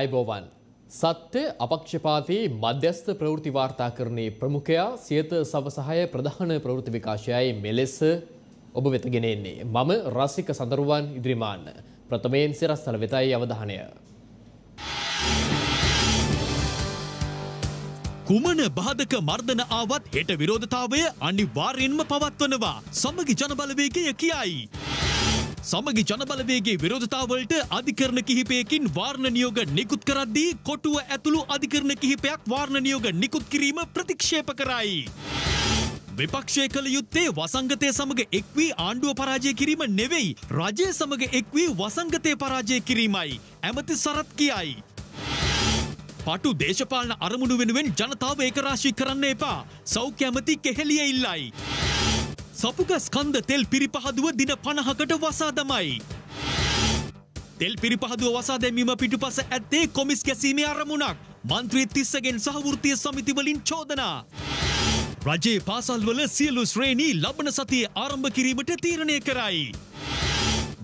අයිබෝවන්. සත්‍ය අපක්ෂපාතී මධ්‍යස්ථ ප්‍රවෘත්ති වාර්තාකරණයේ ප්‍රමුඛයා සියත සවසහය ප්‍රධාන ප්‍රවෘත්ති විකාශයයි මෙලෙස ඔබ වෙත ගෙන එන්නේ. මම රසික සඳරුවන් ඉදිරිමාන්න. ප්‍රථමයෙන් සිරස්තල වෙතයි අවධානය. කුමන බාධක මර්ධන ආවත් හෙට විරෝධතාවය අනිවාර්යෙන්ම පවත්වනවා. සමගි ජනබලවේගය කියයි. සමගි ජනබලවේගේ විරෝධතාවලට අධිකරණ කිහිපයකින් වාර්ණ නියෝග නිකුත් කරද්දී කොටුව ඇතුළු අධිකරණ කිහිපයක් වාර්ණ නියෝග නිකුත් කිරීම ප්‍රතික්ෂේප කරයි. විපක්ෂය කළ යුත්තේ වසංගතය සමඟ එක්වී ආණ්ඩුව පරාජය කිරීම නෙවෙයි රජය සමඟ එක්වී වසංගතය පරාජය කිරීමයි. ඇමති සරත් කියයි. පටු දේශපාලන අරමුණු වෙනුවෙන් ජනතාව ඒකරාශී කරන්න එපා සෞඛ්‍ය ඇමති කෙහෙලිය ඉල්ලයි. සපුගස් කන්ද තෙල් පිරිපහදුව දින පණහකට වසා දමයි. තෙල් පිරිපහදුව වසා දැමීම පිටුපස ඇත්තේ කොමිස් ගැසීමේ අරමුණක් මන්ත්‍රී තිස්සගෙන් සහවෘතිය සමිතිවලින් චෝදනා. රජයේ පාසල්වල සියලු ශ්‍රේණී ලබන සතිය ආරම්භ කිරීමට තීරණය කරයි.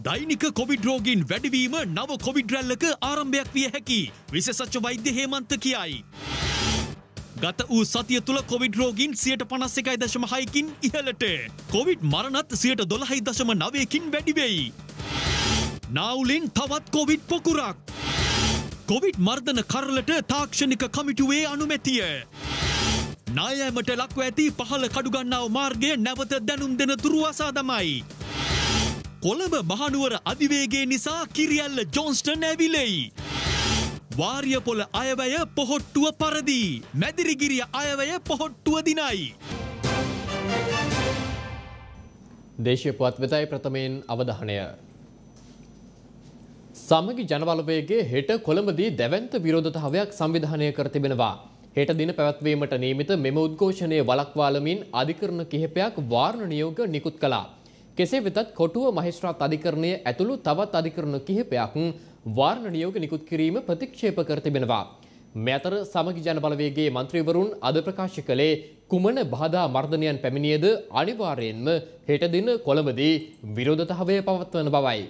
දෛනික කොවිඩ් රෝගීන් වැඩිවීම නව කොවිඩ් රැල්ලක ආරම්භයක් විය හැකි විශේෂච්ච වෛද්‍ය හේමන්ත කියයි. ගත වූ සතිය තුළ කොවිඩ් රෝගීන් සියට පනස් එකයි දශම හයකින් ඉහලට. කොවිඩ් මරණත් සියට දොළහයි දශම නවයකින් වැඩිවෙයි. නාවුලෙන් තවත් කොවිඩ් පොකුරක්. කොවිඩ් මර්ධන කරලට තාක්ෂණික කමිටුවේ අනුමැතිය. නායෑමට ලක්ව ඇති පහළ කඩුගන්නාව මාර්ගය නැවත දැනුම් දෙන තුරුවසා දමයි. කොළඹ මහනුවර අධිවේගේ නිසා කිරියල්ල ජෝන්ස්ටන් ඇවිලෙයි. වාරියපොල අයවැය පොහොට්ටුව පරදී. මැදිරිගිරිය අයවැය පොහොට්ටුව දිනයි. දේශය පුවත් වෙතයි ප්‍රථමයෙන් අවධානය. සමගි ජනබලවේගේ හෙට කොළඹදී දැවන්ත විරෝධතාවයක් සංවිධානය කර තිබෙනවා. හෙට දින පැවැත්වීමට නියමිත මෙම උද්ඝෝෂණය වලක්වාලමින් අධිකරණ කිහිපයක් වාර්ණ නියෝග නිකුත් කළා. කෙසේ වෙතත් කොටුව මහිස්ත්‍රාත් අධිකරණය ඇතුළු තවත් අධිකරණ කිහිපයක් වාර්ණ නියෝග නිකුත් කිරීම ප්‍රතික්ෂේප කර තිබෙනවා. මේ අතර සමගි ජන බලවේගයේ මන්ත්‍රීවරුන් අද ප්‍රකාශ කළේ කුමන බාධා මර්ධනයන් පැමිණියද අනිවාර්යයෙන්ම හෙට දින කොළඹදී විරෝධතාවය පවත්වන බවයි.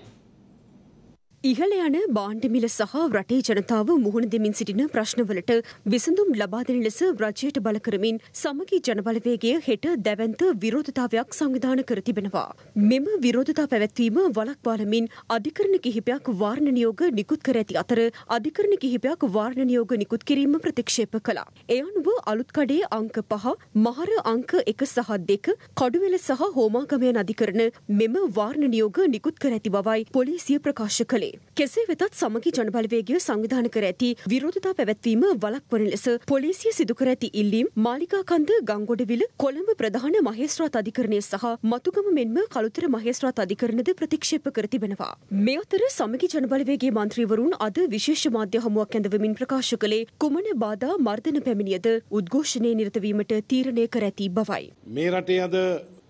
ඉහළ යන බාණ්ඩ මිල සහ රටේ ජනතාව මුහුණ දෙමින් සිටින ප්‍රශ්නවලට විසඳුම් ලබා දෙන ලෙස රජයට බල කරමින් සමගි ජනබලවේගය හෙට දැවන්ත විරෝධතාවයක් සංවිධාන කර තිබෙනවා. මෙම විරෝධතා පැවැත්වීම වලක්වාලමින් අධිකරණ කිහිපයක් වාර්ණ නියෝග නිකුත් කර ඇති අතර අධිකරණ කිහිපයක් වාර්ණ නියෝග නිකුත් කිරීම ප්‍රතික්ෂේප කළා. එය අනුව අලුත්කඩේ අංක පහ මහර අංක එක සහ දෙක කඩුවෙල සහ හෝමාගමයන් අධිකරණ මෙම වාර්ණ නියෝග නිකුත් කර ඇති බවයි පොලිසිය ප්‍රකාශ කළේ. කෙසේ වෙතත් සමගි ජනබලවේගය සංවිධාන කර ඇති විරෝධතා පැවැත්වීම වලක්වන ලෙස පොලිසිය සිදු කර ඇති ඉල්ලීම් මාලිකාකන්ද ගංගොඩවිල කොළඹ ප්‍රධාන මහේස්ත්‍රාත් අධිකරණය සහ මතුගම මෙන්ම කළුතර මහේස්ත්‍රාත් අධිකරණද ප්‍රතික්ෂේප කර තිබෙනවා. මේ අතර සමගි ජනබලවේගේ මන්ත්‍රීවරුන් අද විශේෂ මාධ්‍ය හමුවක් ඇඳවමින් ප්‍රකාශ කළේ කුමන බාධා මර්ධන පැමිණියද උද්ඝෝෂණයේ නිරතවීමට තීරණය කර ඇති බවයි. මේ රටේ අද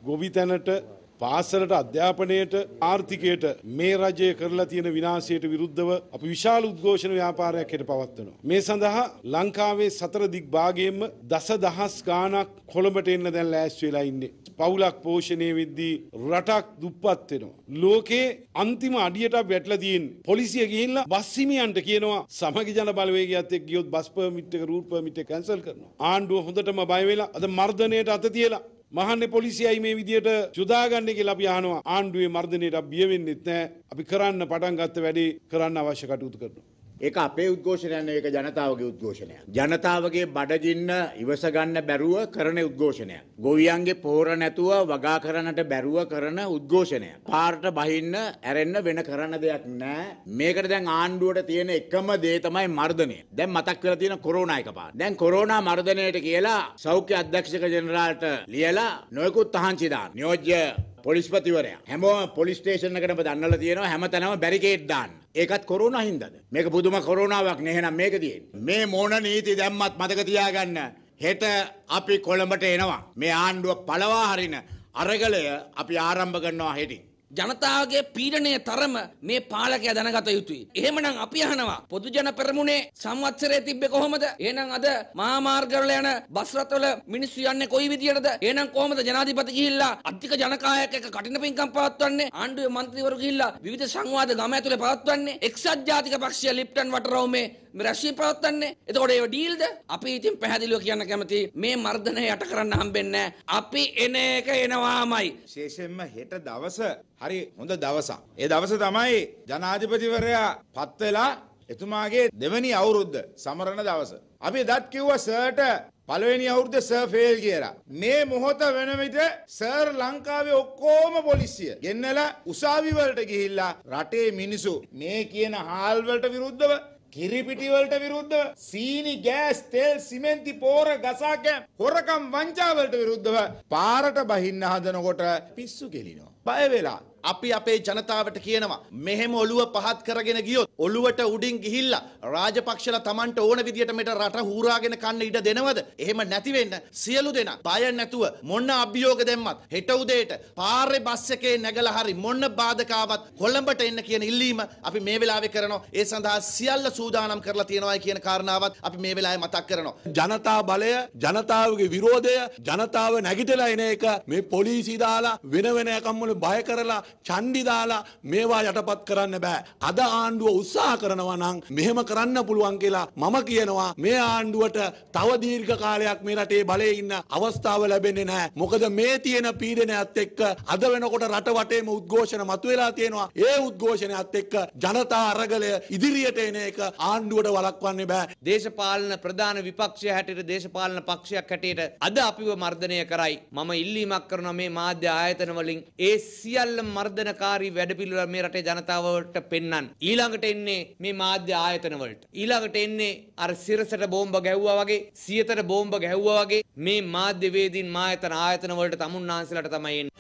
ගොවිතැනට පාසලට අධ්‍යාපනයට ආර්ථිකයට මේ රජය කරලා තියෙන විනාශයට විරුද්ධව අපි විශාල උද්ඝෝෂණ ව්‍යාපාරයක් හෙට පවත්වනවා. මේ සඳහා ලංකාවේ සතර දික් භාගයෙන්ම දස දහස් ගානක් කොළඹට එන්න දැන් ලෑස්ති වෙලා ඉන්නේ. පවුලක් පෝෂණය වෙද්දී රටක් දුප්පත් වෙනවා. ලෝකේ අන්තිම අඩියට වැටලා තියෙන පොලිසිය ගිහිල්ලා බස් හිමියන්ට කියනවා සමගි ජන බලවේගයත් එක්ක ගියොත් බස් පර්මිට් එක රූට් පර්මිට් එක කැන්සල් කරනවා. ආණ්ඩුව හොඳටම බය වෙලා අද මර්ධනයට අත තියලා මහන්නේ පොලිසියයි මේ විදියට යොදාගන්න කියලා අපි අහනවා ආණ්ඩුවේ මර්ධනයට බිය වෙන්නෙත් නැහැ. අපි කරන්න පටන් ගත්ත වැඩේ කරන්න අවශ්‍ය කටයුතු කරනවා. ඒක අපේ උද්ඝෝෂණයක් ඒක ජනතාවගේ උද්ඝෝෂණයක්. ජනතාවගේ බඩගින්න ඉවසගන්න බැරුව කරන උද්ඝෝෂණයක්. ගොවියන්ගේ පෝර නැතුව වගා කරන්නට බැරුව කරන උද්ඝෝෂණයක්. පාරට බහින්න ඇරෙන්න වෙන කරන්න දෙයක් නෑ. මේකට දැන් ආණ්ඩුවට තියෙන එකම දේ තමයි මර්ධනය. දැන් මතක් කරලා තියෙන කොරෝනා එකපාර. දැන් කොරෝනා මර්ධනයට කියලා සෞඛ්‍ය අධ්‍යක්ෂක ජෙනරාල්ට ලියලා නොයෙකුත් තහංචි දාන්න. නියෝජ්‍ය පොලිස්පතිවරයා හැමෝම පොලිස් ස්ටේෂන් එකටම දන්නලා තියෙනවා හැමතැනම බැරිකේඩ් දාන්න. ඒකත් කොරෝනා හින්දාද? මේක පුදුම කොරෝනාවක් නේ එහෙනම් මේක තියෙන්නේ. මේ මොන නීති දැම්මත් මතක තියාගන්න. හෙට අපි කොළඹට එනවා. මේ ආණ්ඩුව පළවා හරින අරගලය අපි ආරම්භ කරනවා හෙටින්. ජනතාවගේ පීඩනය තරම මේ පාලකයා දැනගත යුතුයි. එහෙමනම් අපි අහනවා පොදුජන පෙරමුණේ සංවත්සරයේ තිබ්බේ කොහොමද? එහෙනම් අද මහා මාර්ගවල යන බස් රථවල මිනිස්සු යන්නේ කොයි විදියටද? එහෙනම් කොහොමද ජනාධිපති ගිහිල්ලා අධික ජනකායක් එක්ක කටින පිංකම් පවත්වන්නේ? ආණ්ඩුවේ മന്ത്രിවරු ගිහිල්ලා විවිධ සංවාද ගම ඇතුලේ පවත්වන්නේ? එක්සත් ජාතික පක්ෂය ලිප්ටන් වටරෝමේ මේ රැස්වීම පවත්වන්නේ. එතකොට ඒව ඩීල්ද? අපි ඉතින් පැහැදිලිව කියන්න කැමති මේ මර්ධනය යට කරන්න හම්බෙන්නේ අපි එන එක එනවාමයි. විශේෂයෙන්ම හෙට දවස හරි හොඳ දවසක්. ඒ දවස තමයි ජනාධිපතිවරයා පත් වෙලා එතුමාගේ දෙවැනි අවුරුද්ද සමරන දවස. අපි දත් කිව්ව සර්ට පළවෙනි අවුරුද්ද සර් ෆේල් කියලා. මේ මොහොත වෙන විට සර් ලංකාවේ ඔක්කොම පොලිසිය ගෙන්නලා උසාවි වලට ගිහිල්ලා රටේ මිනිසු මේ කියන හාල් වලට විරුද්ධව කිරිපිටි වලට විරුද්ධව සීනි ගෑස් තෙල් සිමෙන්ති පෝර ගසාකෑම් හොරකම් වංචාවලට විරුද්ධව පාරට බහින්න හදනකොට පිස්සු කෙලිනවා. බය වෙලා අපි අපේ ජනතාවට කියනවා මෙහෙම ඔළුව පහත් කරගෙන ගියොත් ඔළුවට උඩින් ගිහිල්ලා රාජපක්ෂලා Tamanට ඕන විදියට මෙට රට හූරාගෙන කන්න ඉඩ දෙනවද? එහෙම නැති වෙන්න සියලු දෙනා බය නැතුව මොන අභියෝග දැම්මත් හෙට උදේට පාරේ බස් එකේ නැගලා හරි මොන බාධකාවක් කොළඹට එන්න කියන ඉල්ලීම අපි මේ වෙලාවේ කරනවා. ඒ සඳහා සියල්ල සූදානම් කරලා තියෙනවා කියන කාරණාවත් අපි මේ වෙලාවේ මතක් කරනවා. ජනතා බලය ජනතාවගේ විරෝධය ජනතාව නැගිටලා එන එක මේ පොලිසි දාලා වෙන වෙන එකම්වල බය කරලා චන්ඩි දාලා මේවා යටපත් කරන්න බෑ. අද ආණ්ඩුව උත්සාහ කරනවා නම් මෙහෙම කරන්න පුළුවන් කියලා මම කියනවා මේ ආණ්ඩුවට තව දීර්ඝ කාලයක් මේ රටේ බලයේ ඉන්න අවස්ථාව ලැබෙන්නේ නැහැ. මොකද මේ තියෙන පීඩනයත් එක්ක අද වෙනකොට රට වටේම උද්ඝෝෂණ මතුවලා තියෙනවා. ඒ උද්ඝෝෂණයත් එක්ක ජනතා අරගලය ඉදිරියට එන එක ආණ්ඩුවට වළක්වන්න බෑ. දේශපාලන ප්‍රධාන විපක්ෂය හැටියට දේශපාලන පක්ෂයක් හැටියට අද අපිව මර්ධනය කරයි. මම ඉල්ලීමක් කරනවා මේ මාධ්‍ය ආයතන වලින් ඒ සියල්ල මර්ධනකාරී වැඩපිළිවෙල මේ රටේ ජනතාවට පෙන්වන්න. ඊළඟට එන්නේ මේ මාධ්‍ය ආයතන වලට. ඊළඟට එන්නේ අර සිරසට බෝම්බ ගැහුවා වගේ, සියතට බෝම්බ ගැහුවා වගේ මේ මාධ්‍යවේදීන් මායතන ආයතන වලට තමුන්නාන්සලට තමයි එන්නේ.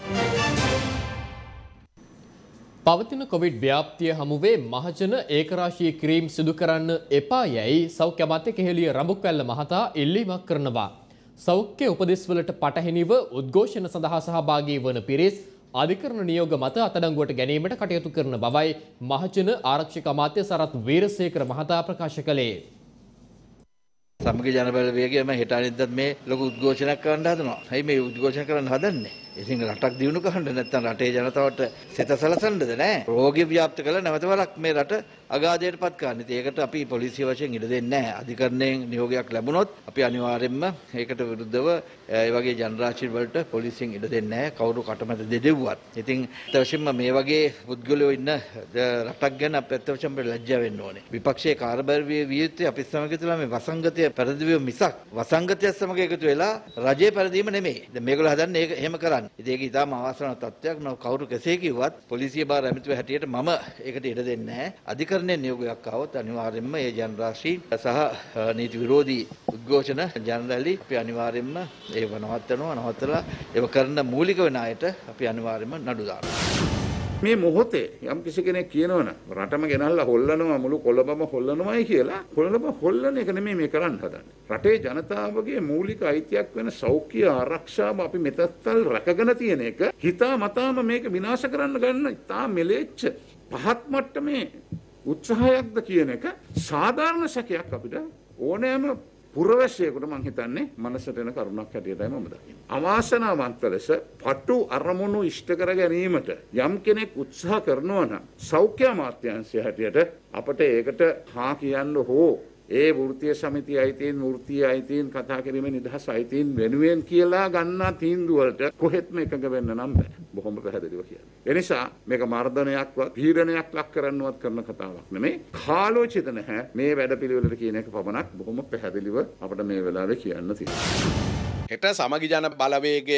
පවතින කොවිඩ් ව්‍යාප්තිය හමුවේ මහජන ඒකරාශී කිරීම් සිදු කරන්න එපා යැයි සෞඛ්‍ය අමාත්‍ය කෙහෙලිය රඹුක්වැල්ල මහතා ඉල්ලීමක් කරනවා. සෞඛ්‍ය උපදෙස්වලට පටහැනිව උද්ඝෝෂණ සඳහා සහභාගී වන පිරිස් අධිකරණ නියෝග මත අතඩංගුවට ගැනීමට කටයුතු කරන බවයි මහජන ආරක්ෂක අමාත්‍ය සරත් වීරසේකර මහතා ප්‍රකාශ කළේ. සමග ජනබලවේගයම හෙට අනිද්දාත් මේ ලොකු උද්ඝෝෂණයක් කරන්න හදනවා. ඇයි මේ උද්ඝෝෂණ කරන්න හදන්නේ? ඉතින් රටක් දියුණු කරන්න නැත්නම් රටේ ජනතාවට සිත සලසන්නද නෑ? රෝගී ව්‍යාප්ත කළ නැවත වරක් මේ රට අගාධයට පත් කරන්න. ඉතින් ඒකට අපි පොලිසිය වශයෙන් ඉඩ දෙන්නේ නැහැ. අධිකරණයෙන් නියෝගයක් ලැබුණොත් අපි අනිවාර්යයෙන්ම ඒකට විරුද්ධව ඒ වගේ ජනරාශි වලට පොලිසියෙන් ඉඩ දෙන්නේ නැහැ. කවුරු කටමැද දෙදෙව්වත්. ඉතින් අත්‍යවශ්‍යම මේ වගේ පුද්ගලයෝ ඉන්න රටක් ගැන අපි අත්‍යවශ්‍යම ලැජ්ජා වෙන්න ඕනේ. විපක්ෂයේ කාර්යභාරී විය යුත්තේ අපි සමග තුලා මේ වසංගතය පෙරදිවිය මිසක් වසංගතය සමග එකතු වෙලා රජයේ පෙරදීම නෙමෙයි. දැන් මේගොල්ලෝ හදන්නේ ඒක එහෙම කරන්න. ඉතින් ඒක ඉතාම අවාසනාවන්ත තත්ත්වයක්. නෝ කවුරු කෙසේ කිව්වත් පොලිසිය බාර ඇමතිව හැටියට මම ඒකට ඉඩ දෙන්නේ නැහැ. අධිකරණයේ නියෝගයක් ආවොත් අනිවාර්යයෙන්ම ඒ ජනරාශී සහ නීති විරෝධී උද්ඝෝෂණ ජනරැලි අපි අනිවාර්යයෙන්ම ඒව නවත්තනවා නවත්තලා ඒව කරන මූලික වෙන අයට අපි අනිවාර්යයෙන්ම නඩු දානවා. මේ මොහොතේ යම් කිසි කෙනෙක් කියනවනම් රටම ගෙනල්ලා හොල්ලනවා මුළු කොළඹම හොල්ලනවායි කියලා කොළඹ හොල්ලන එක නෙමෙයි මේ කරන්න හදන්නේ. රටේ ජනතාවගේ මූලික අයිතියක් වෙන සෞඛ්‍ය ආරක්ෂාව අපි මෙතත්තල් රැකගෙන තියෙන එක හිතා මතාම මේක විනාශ කරන්න ගන්න ඉතා මෙලෙච්ච පහත් මට්ටමේ උත්සාහයක්ද කියන එක සාධාරණ සැකයක් අපිට ඕනෑම පුරවැසියෙකුට මං හිතන්නේ මනසට එන කරුණක් හැටියටයි මම දකින්නේ. අවාසනාවන්ත ලෙස පටු අරමුණු ඉෂ්ට කර ගැනීමට යම් කෙනෙක් උත්සාහ කරනවා නම් සෞඛ්‍ය අමාත්‍යාංශය හැටියට අපට ඒකට හා කියන්න හෝ ඒ වෘත්තීය සමිතිය අයිතීන් වෘත්තීය අයිතීන් කතා කිරීමේ නිදහස් අයිතීන් වෙනුවෙන් කියලා ගන්නා තීන්දුව වලට කොහෙත්ම එකඟ වෙන්න නම් බෑ. බොහොම පැහැදිලිව කියන්නේ. ඒ නිසා මේක මර්ධනයක්වත් පීඩනයක් ලක් කරන්නවත් කරන කතාවක් නෙමෙයි. කාලෝචිත නැහැ මේ වැඩපිළිවෙලට කියන එක පමණක් බොහොම පැහැදිලිව අපිට මේ වෙලාවේ කියන්න තියෙනවා. හෙට සමගි ජන බලවේගය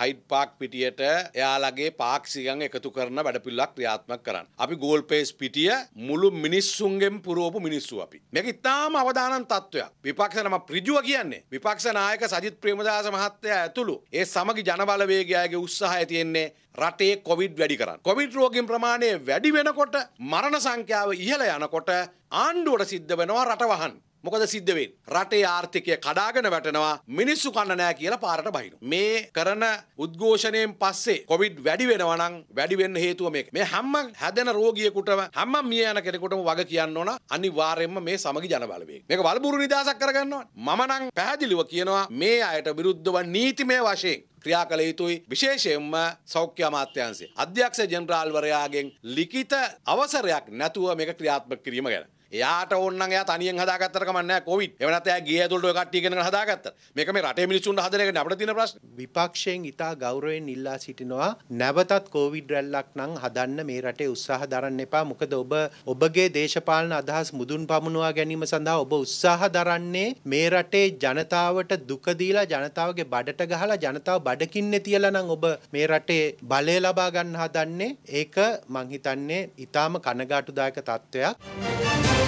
හයිඩ් පාක් පිටියට එයාලගේ පාක්සිකන් එකතු කරන වැඩපිල්ලක් ක්‍රියාත්මක කරන්න. අපි ගෝල් පේස් පිටිය මුළු මිනිස්සුන්ගෙන් පුරෝපු මිනිස්සු අපි. මේක ඉතාම අවදානන් තත්ත්වයක්. විපක්ෂනම ප්‍රිජුව කියන්නේ. විපක්ෂ නායක සජිත් ප්‍රේමදාස මහත්තයා ඇතුළු ඒ සමගි ජනබලවේගයාගේ උත්සාහය තියෙන්නේ රටේ කොවිඩ් වැඩි කරන්න. කොවිඩ් රෝගින් ප්‍රමාණය වැඩි වෙනකොට මරණ සංඛ්‍යාව ඉහළ යනකොට ආණ්ඩුවට සිද්ධ වෙනවා රට වහන්. මොකද සිද්ධ වෙන්නේ? රටේ ආර්ථිකය කඩාගෙන වැටෙනවා මිනිස්සු කන්න නෑ කියලා පාරට බහිනවා. මේ කරන උද්ඝෝෂණයෙන් පස්සේ කොවිඩ් වැඩි වෙනවා නම් වැඩි වෙන්න හේතුව මේක. මේ හැම හැදෙන රෝගියෙකුටම හැම මිය යන කෙනෙකුටම වග කියන්න ඕන අනිවාර්යයෙන්ම මේ සමගි ජන බලවේග. මේක වලබුරු නිදහසක් කරගන්න ඕන. මම නම් පැහැදිලිව කියනවා මේ අයට විරුද්ධව නීතිමය වශයෙන් ක්‍රියා කළ යුතුයි විශේෂයෙන්ම සෞඛ්‍ය අමාත්‍යංශය. අධ්‍යක්ෂ ජෙනරාල්වරයාගෙන් ලිඛිත අවසරයක් නැතුව මේක ක්‍රියාත්මක කිරීම ගැන. එයාට ඕන්න එයා තනියෙන් හදාගත්තට කමක් නැහැ කොවිඩ්. එව නැත්නම් එයා ගේ ඇතුළට ඔය කට්ටිය ගෙනගෙන හදාගත්තා. මේක මේ රටේ මිනිස්සුන්ට හදන එක අපිට තියෙන ප්‍රශ්න. විපක්ෂයෙන් ඉතා ගෞරවයෙන් ඉල්ලා සිටිනවා නැවතත් කෝවිඩ් රැල්ලක් නම් හදන්න මේ රටේ උත්සාහ දරන්න එපා. මොකද ඔබ ඔබගේ දේශපාලන අදහස් මුදුන් පමුණවා ගැනීම සඳහා ඔබ උත්සාහ දරන්නේ මේ රටේ ජනතාවට දුක දීලා ජනතාවගේ බඩට ගහලා ජනතාව බඩකින්නේ තියලා නම් ඔබ මේ රටේ බලය ලබා ගන්න හදන්නේ. ඒක මං හිතන්නේ ඊටාම කනගාටුදායක තත්ත්වයක්.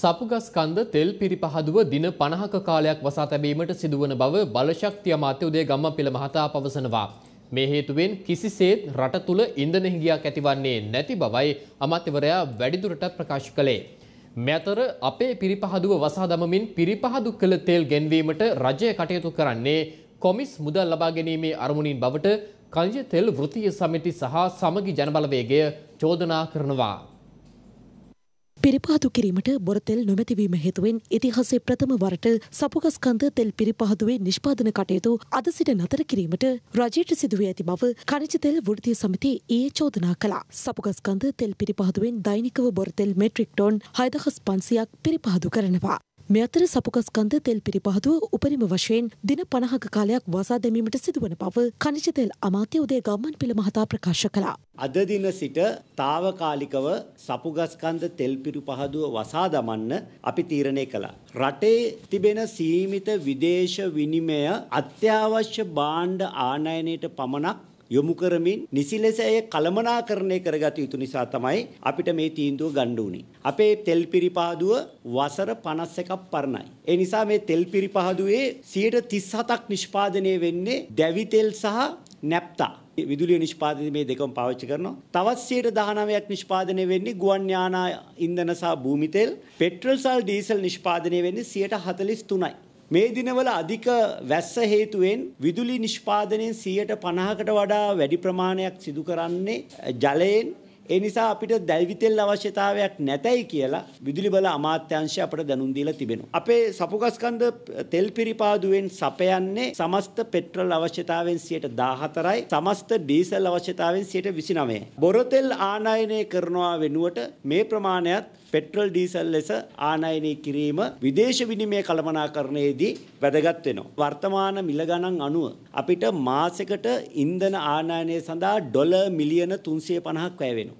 සපුගස්කන්ද තෙල් පිරිපහදුව දින 50ක කාලයක් වසා තැබීමට සිදුවන බව බලශක්ති අමාත්‍ය උදේ ගම්මන්පිල මහතා පවසනවා. මේ හේතුවෙන් කිසිසේත් රට තුළ ඉන්ධන හිඟයක් ඇතිවන්නේ නැති බවයි අමාත්‍යවරයා වැඩිදුරටත් ප්‍රකාශ කළේ. මෙතර අපේ පිරිපහදුව වසා දමමින් පිරිපහදු කළ තෙල් ගෙන්වීමට රජය කටයුතු කරන්නේ කොමිස් මුදල් ලබා ගැනීමේ අරමුණින් බවට කංජ තෙල් වෘත්තීය සමිති සහ සමගි ජනබලවේගය චෝදනා කරනවා. පිරිපහදු කිරීමට බොරතෙල් නොමැතිවීම හේතුවෙන් ඉතිහාසයේ ප්‍රථම වරට සපුගස්කන්ද තෙල් පිරිපහදුවේ නිෂ්පාදන කටයුතු අද සිට නතර කිරීමට රජයට සිදුවේ ඇති බව කනිජ තෙල් වෘත්තීය සමිතිය ඊයේ චෝදනා කළා. සපුගස්කන්ද තෙල් පිරිපහදුවෙන් දෛනිකව බොරතෙල් මෙට්‍රික් ටොන් 6500ක් පිරිපහදු කරනවා. මේ අතර සපුගස්කන්ද තෙල් පිරිපහදුව උපරිම වශයෙන් දින 50ක කාලයක් වසා දැමීමට සිදුවන බව කනිජ තෙල් අමාත්‍ය උදේ ගම්මන්පිල මහතා ප්‍රකාශ කළා. අද දින සිට తాවකාලිකව සපුගස්කන්ද තෙල් පිරිපහදුව වසා දමන්න අපි තීරණය කළා. රටේ තිබෙන සීමිත විදේශ විනිමය අත්‍යවශ්‍ය භාණ්ඩ ආනයනයට පමණක් යොමු කරමින් නිසි ලෙස එය කළමනාකරණය කරගත යුතු නිසා තමයි අපිට මේ තීන්දුව ගන්න උනේ. අපේ තෙල් පිරිපහදුව වසර 51ක් පරණයි. ඒ නිසා මේ තෙල් පිරිපහදුවේ 37ක් නිෂ්පාදනය වෙන්නේ දැවි තෙල් සහ නැප්තා. විදුලිය නිෂ්පාදනය මේ දෙකම පාවිච්චි කරනවා. තවත් 19ක් නිෂ්පාදනය වෙන්නේ ගුවන් යානා ඉන්ධන සහ භූමි තෙල්. පෙට්‍රල් සහ ඩීසල් නිෂ්පාදනය වෙන්නේ 43යි. මේ දිනවල අධික වැස්ස හේතුවෙන් විදුලි නිෂ්පාදනයෙන් 50කට වඩා වැඩි ප්‍රමාණයක් සිදු කරන්නේ ජලයෙන් ඒ නිසා අපිට දැල්විතෙල් අවශ්‍යතාවයක් නැතයි කියලා විදුලි බල අමාත්‍යාංශය අපට දැනුම් දීලා තිබෙනවා. අපේ සපුගස්කන්ධ තෙල් පිරිපාදුවෙන් සපයන්නේ සමස්ත පෙට්‍රල් අවශ්‍යතාවෙන් 14යි, සමස්ත ඩීසල් අවශ්‍යතාවෙන් 29යි. බොරතෙල් ආනයනය කරනවා වෙනුවට මේ ප්‍රමාණයත් පෙට්‍රල් ඩීසල් ලෙස ආනයනය කිරීම විදේශ විනිමය කළමනාකරණයේදී වැදගත් වෙනවා. වර්තමාන මිල ගණන් අනුව අපිට මාසෙකට ඉන්ධන ආනයනය සඳහා ඩොලර් මිලියන 350ක් වැය වෙනවා.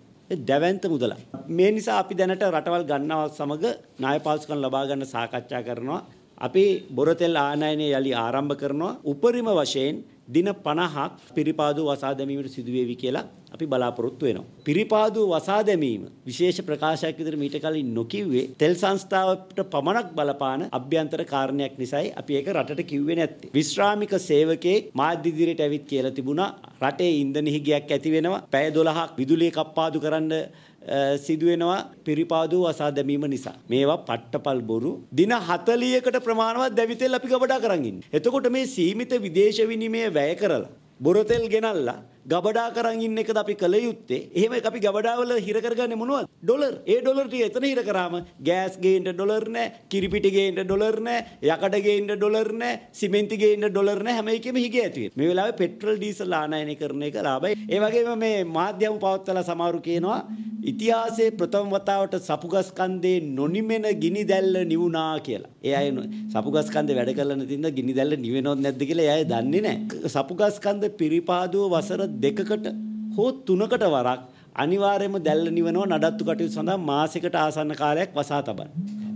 දැවැන්ත මුදල. මේ නිසා අපි දැනට රටවල් ගන්නවත් සමග ණය පාසුකම් ලබා ගන්න සාකච්ඡා කරනවා. අපි බොරතෙල් ආනයනය යලි ආරම්භ කරනවා. උපරිම වශයෙන් දින 50ක් පිරිපාදු වසා දැමීමට සිදුවේවි කියලා අපි බලාපොරොත්තු වෙනවා. පිරිපාදු වසා දැමීම විශේෂ ප්‍රකාශයක් විදිහට මීට කලින් නොකිව්වේ තෙල් සංස්ථාවට පමණක් බලපාන අභ්‍යන්තර කාරණයක් නිසායි අපි ඒක රටට කිව්වේ නැත්තේ. විශ්‍රාමික සේවකයෙක් මාධ්‍ය ඉදිරියට ඇවිත් කියලා තිබුණා රටේ ඉන්ධන හිගයක් ඇති වෙනවා. පැය 12ක් විදුලිය කප්පාදු කරන්න සිදුවෙනවා පිරිපාදු වසා දැමීම නිසා. මේවා පට්ටපල් බොරු. දින 40කට ප්‍රමාණවත් දැවිතෙල් අපි ගබඩා කරන් ඉන්නේ. එතකොට මේ සීමිත විදේශ විනිමය වැය කරලා බොරතෙල් ගෙනල්ලා ගබඩා කරන් ඉන්න එකද අපි කළ යුත්තේ. එහෙම අපි ගබඩාවල හිර කරගන්නේ මොනවද? ඩොලර්. ඒ ඩොලර් ටික එතන හිර කරාම ගෑස් ගේන්න ඩොලර් නැහැ, කිරිපිටි ගේන්න ඩොලර් නැහැ, යකඩ ගේන්න ඩොලර් නැහැ, සිමෙන්ති ගේන්න ඩොලර් නැහැ. හැම එකෙම හිග ඇති වෙනවා. මේ වෙලාවේ පෙට්‍රල් ඩීසල් ආනයනය කරන එක ලාභයි. ඒ වගේම මේ මාධ්‍යම පවත්වලා සමහරු කියනවා ඉතිහාසයේ ප්‍රථම වතාවට සපුගස් කන්දේ නොනිමෙන ගිනි දැල්ල නිවුණා කියලා. ඒ අය සපුගස් කන්දේ වැඩ කරලා නැතිනම් ගිනි දැල්ල නිවෙනවද නැද්ද කියලා ඒ අය දන්නේ නැහැ. සපුගස් කන්ද පිරිපාදුව වසර දෙකකට හෝ තුනකට වරක් අනිවාර්යයෙන්ම දැල්ල නිවනවා නඩත්තු කටයුතු සඳහා මාසයකට ආසන්න කාලයක් වසා තබන.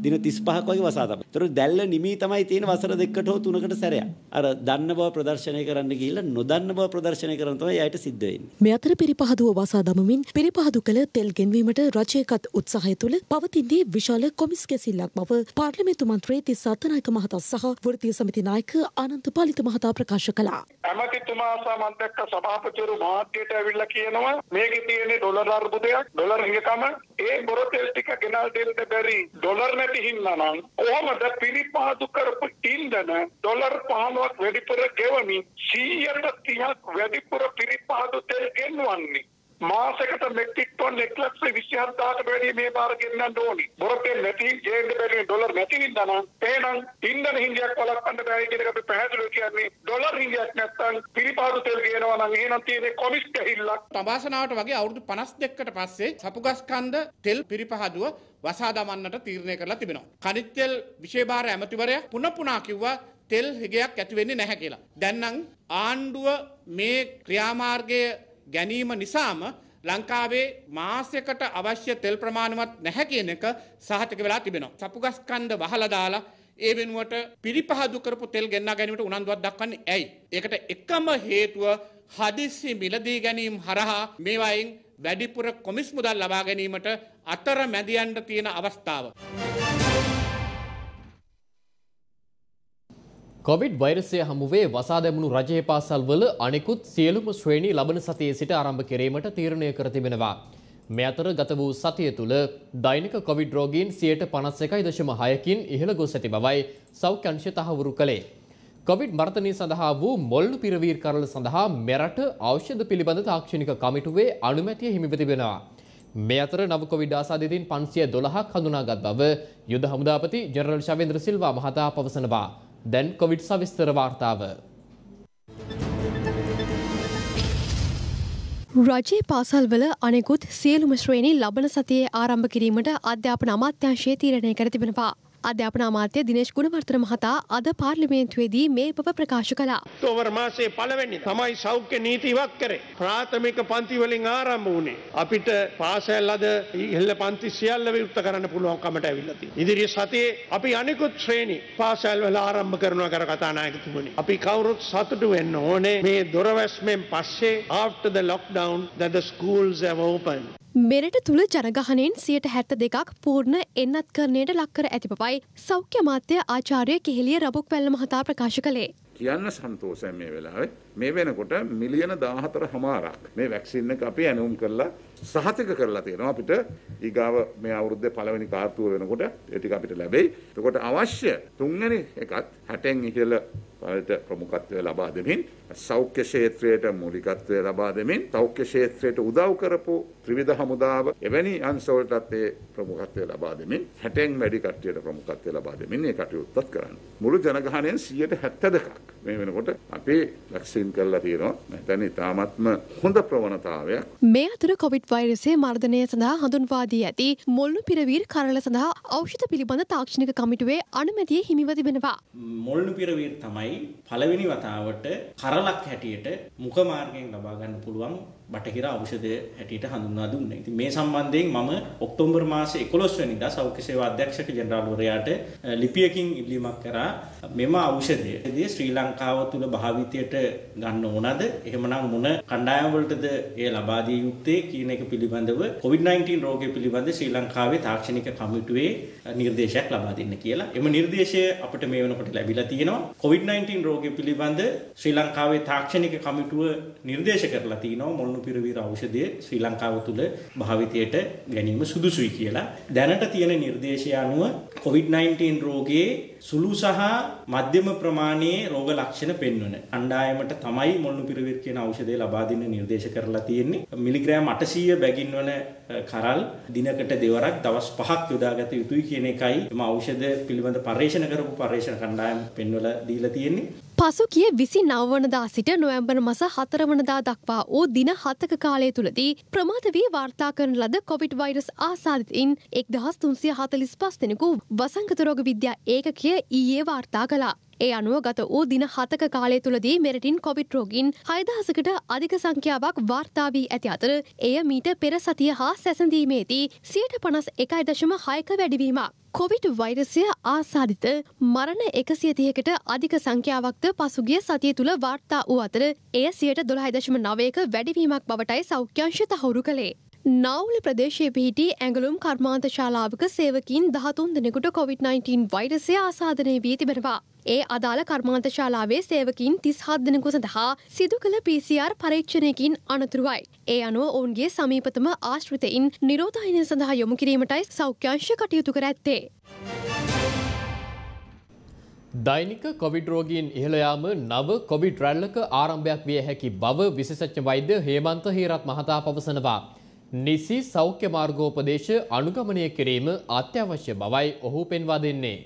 දින 35ක වගේ වසා තබන. ඒතර දැල්ල නිමී තමයි තියෙන වසර දෙකකට හෝ තුනකට සැරයක්. අර දන්න බව ප්‍රදර්ශනය කරන්න ගිහිල්ලා නොදන්න බව ප්‍රදර්ශනය කරන තමයි එයාට සිද්ධ වෙන්නේ. මේ අතර පිරිපහදුව වසා දමමින් පිරිපහදු කළ තෙල් ගෙන්වීමට රජයකත් උත්සාහය තුළ පවතින්නේ විශාල කොමිස් කැසිල්ලක් බව පාර්ලිමේන්තු මන්ත්‍රී තිස්ස අත්තනායක මහතා සහ වෘත්තීය සමිති නායක ආනන්ද පාලිත මහතා ප්‍රකාශ කළා. ඇමතිතුමා සහ මන්දක්ක සභාපතිවරු මාධ්‍යයට ඇවිල්ලා කියනවා මේකේ තියෙන්නේ ඩොලර් අර්බුදයක් ඩොලර් හිඟකම ඒ බොරතෙල් ටික ගෙනල් දෙන්න බැරි ඩොලර් නැති හින්දා නම් කොහොමද පිරිපහදු කරපු ඉන්ධන ඩොලර් 15ක් වැඩිපුර ගෙවමින් 130ක් වැඩිපුර පිරිපහදු තෙල් ගෙන්වන්නේ? මාසෙකට මෙට්‍රික් ටොන් 1,27,000කට වැඩි මේ පාර ගෙන්නන්න ඕනි. බොරතේ නැති ජේන්ඩ බැරි ඩොලර් නැති හින්දා නම් එහෙනම් ඉන්ධන හිඟයක් වළක්වන්න බෑ කියන එක අපි පැහැදිලිව කියන්නේ ඩොලර් හිඟයක් නැත්නම් පිරිපාදු තෙල් ගේනවා නම් එහෙනම් තියෙන්නේ කොමිස් කැහිල්ලක්. තබාසනාවට වගේ අවුරුදු 52කට පස්සේ සපුගස්කන්ද තෙල් පිරිපහදුව වසා දමන්නට තීරණය කරලා තිබෙනවා. කනිජ තෙල් විශේෂ ඇමතිවරයා පුන පුනා කිව්වා තෙල් හිගයක් ඇති වෙන්නේ නැහැ කියලා. දැන් නම් ආණ්ඩුව මේ ක්‍රියාමාර්ගය ගැනීම නිසාම ලංකාවේ මාසයකට අවශ්‍ය තෙල් ප්‍රමාණවත් නැහැ කියන එක සහතික වෙලා තිබෙනවා. සපුගස්කන්ද වහලා දාලා ඒ වෙනුවට පිරිපහදු කරපු තෙල් ගෙන්නා ගැනීමට උනන්දුවක් දක්වන්නේ ඇයි? ඒකට එකම හේතුව හදිස්සි මිලදී ගැනීම හරහා මේවායින් වැඩිපුර කොමිස් මුදල් ලබා ගැනීමට අතර මැදියන්ට තියෙන අවස්ථාව. කොවිඩ් වෛරසය හමුවේ වසා දැමුණු රජයේ පාසල්වල අනෙකුත් සියලුම ශ්‍රේණි ලබන සතියේ සිට ආරම්භ කිරීමට තීරණය කර තිබෙනවා. මේ අතර ගත වූ සතිය තුළ දෛනික කොවිඩ් රෝගීන් 51.6කින් ඉහළ ගොස් ඇති බවයි සෞඛ්‍ය අංශය තහවුරු කළේ. කොවිඩ් මර්ධනය සඳහා වූ මොල්ලු පිරවීර කරල සඳහා මෙරට ඖෂධ පිළිබඳ තාක්ෂණික කමිටුවේ අනුමැතිය හිමිව තිබෙනවා. මේ අතර නව කොවිඩ් ආසාදිතින් 512ක් හඳුනාගත් බව යුද හමුදාපති ජනරල් ශවේන්ද්‍ර සිල්වා මහතා පවසනවා. දැන් කොවිඩ් සවිස්තර වාර්තාව. රජයේ පාසල්වල අනෙකුත් සියලුම ශ්‍රේණි ලබන සතියේ ආරම්භ කිරීමට අධ්‍යාපන අමාත්‍යංශය තීරණය කර තිබෙනවා. අධ්‍යාපන අමාත්‍ය දිනේශ් ගුණවර්ධන මහතා අද පාර්ලිමේන්තුවේදී මේ බව ප්‍රකාශ කළා. ඔක්තෝබර් මාසයේ පළවෙනි තමයි සෞඛ්‍ය නීති ඉවත් කරේ. ප්‍රාථමික පන්ති වලින් ආරම්භ වුණේ. අපිට පාසල් අද ඉහළ පන්ති සියල්ල විවෘත කරන්න පුළුවන් කමට ඇවිල්ලා තියෙනවා. ඉදිරි සතියේ අපි අනිකුත් ශ්‍රේණි පාසල් වල ආරම්භ කරනවා කර කතානායකතුමනි. අපි කවුරුත් සතුටු වෙන්න ඕනේ මේ දොරවැස්මෙන් පස්සේ after the lockdown that the schools have opened. මෙරට තුළ ජනගහනයෙන් සියට හැත්ත දෙකක් පූර්ණ එන්නත් කරණයට ලක්කර ඇති බවයි සෞඛ්‍ය මාත්‍ය ආචාරය කෙහෙලිය රබුක් වැල්ල මහතා ප්‍රකාශ කළේ. කියන්න සන්තෝසයි මේ වෙලාවේ මේ වෙනකොට මිලියන 14 හමාරක් මේ වැක්සින් එක අපි ඇනුම් කරලා සහතික කරලා තියෙනවා අපිට ඊගාව මේ අවුරුද්දේ පළවෙනි කාර්තුව වෙනකොට ඒ ටික අපිට ලැබෙයි. එතකොට අවශ්‍ය තුන්වෙනි එකත් 60න් ඉහළ වලට ප්‍රමුඛත්වය ලබා දෙමින් සෞඛ්‍ය ක්ෂේත්‍රයට මූලිකත්වය ලබා දෙමින් සෞඛ්‍ය ක්ෂේත්‍රයට උදව් කරපු ත්‍රිවිධ හමුදාව එවැනි අංශවලටත් ඒ ප්‍රමුඛත්වය ලබා දෙමින් 60න් වැඩි කට්ටියට ප්‍රමුඛත්වය ලබා දෙමින් මේ කටයුත්තත් කරන්න. මුළු ජනගහනයෙන් 72ක් මේ වෙනකොට අපි වැක්සින් කරලා තියෙනවා. නැත්නම් ඉතාමත්ම හොඳ ප්‍රවණතාවයක්. මේ අතර කොවිඩ් වෛරසය මර්ධනය සඳහා හඳුන්වා දී ඇති මොල්ලු පිරවීර කරල සඳහා ඖෂධ පිළිබඳ තාක්ෂණික කමිටුවේ අනුමැතිය හිමිව තිබෙනවා. මොල්ලු පිරවීර තමයි පළවෙනි වතාවට කරලක් හැටියට මුඛ මාර්ගයෙන් ලබා ගන්න පුළුවන් බටහිර ඖෂධය හැටියට හඳුන්වා දුන්නේ. ඉතින් මේ සම්බන්ධයෙන් මම ඔක්තෝබර් මාසේ 11 වෙනිදා සෞඛ්‍ය සේවා අධ්‍යක්ෂක ජෙනරාල්වරයාට ලිපියකින් ඉල්ලීමක් කරා මෙම ඖෂධය ශ්‍රී ලංකාව තුළ භාවිතයට ගන්න ඕනද? එහෙමනම් මොන කණ්ඩායම් වලටද එය ලබා දිය යුත්තේ කියන එක පිළිබඳව COVID-19 රෝගය පිළිබඳ ශ්‍රී ලංකාවේ තාක්ෂණික කමිටුවේ නිර්දේශයක් ලබා දෙන්න කියලා. එම නිර්දේශය අපිට මේ වෙනකොට ලැබිලා තියෙනවා. COVID-19 රෝගය පිළිබඳ ශ්‍රී ලංකාවේ තාක්ෂණික කමිටුව නිර්දේශ කරලා තිනවා මොළු පිරවීර ඖෂධය ශ්‍රී ලංකාව තුළ භාවිතයට ගැනීම සුදුසුයි කියලා. දැනට තියෙන නිර්දේශය අනුව COVID-19 රෝගයේ සුළු සහ මධ්‍යම ප්‍රමාණයේ රෝග ලක්ෂණ පෙන්වන කණ්ඩායමට තමයි මොළු පිරවීර කියන ඖෂධය ලබා දෙන්න නිර්දේශ කරලා තියෙන්නේ. මිලිග්‍රෑම් 800 බැගින් වන කරල් දිනකට දෙවරක් දවස් 5ක් යොදාගත යුතුයි කියන එකයි එම ඖෂධ පිළිබඳ පර්යේෂණ කරපු පර්යේෂණ කණ්ඩායම පෙන්වලා දීලා තියෙන්නේ. පසුගිය විසි නවවනදා සිට නොවැම්බර් මස හතරවනදා දක්වා වූ දින හත්තක කාලය තුළදී ප්‍රමාද වී වාර්තා කරන ලද කොවිඩ් වෛරස් ආසාධිතින් එක් දහස් තුන්සිය හතලිස් පස් දෙනෙකු වසංගතරෝග විද්‍යා ඒකකය ඊයේ වාර්තා කලා. ඒ අනුව ගත වූ දින හතක කාලය තුළදී මෙරටින් කොවිඩ් රෝගින් හයදහසකට අධික සංඛ්‍යාවක් වාර්තාාවී ඇති අතර එය මීට පෙර සතිය හා සැසඳීමේදී සියට පනස් එකයි දශම හයක වැඩිවීමක්. කොවිඩ් වෛරසය ආසාධිත මරණ එකසියතියකට අධික සංඛ්‍යාවක්ද පසුගිය සතිය තුළ වාර්තා වූ අතර එය සියට දොළහයිදශම නවයක වැඩිවීමක් බවටයි සෞඛ්‍යංශ තහවුරු කළේ. නවුල ප්‍රදේශයේ පිහිටි ඇඟලුම් කර්මාන්ත ශාලාවක සේවකින් දහතුන් දෙනෙකුට COVID-19 වෛරසය ආසාධනය වී තිබෙනවා. ඒ අදාළ කර්මාන්ත ශාලාවේ සේවකින් තිස් හත් දෙනෙකු සඳහා සිදු කළ PCR පරීක්ෂණයකින් අනතුරුවයි. ඒ අනුව ඔවුන්ගේ සමීපතම ආශ්‍රිතයින් නිරෝධායනය සඳහා යොමු කිරීමටයි සෞඛ්‍යංශ කටයුතු කර ඇත්තේ. දෛනික කොවිඩ් රෝගීන් ඉහළ යාම නව කොවිඩ් රැල්ලක ආරම්භයක් විය හැකි බව විශේෂඥ වෛද්‍ය හේමන්ත හේරත් මහතා පවසනවා. නිසි සෞඛ්‍ය මාර්ගෝපදේශ අනුගමනය කිරීම අත්‍යවශ්‍ය බවයි ඔහු පෙන්වා දෙන්නේ.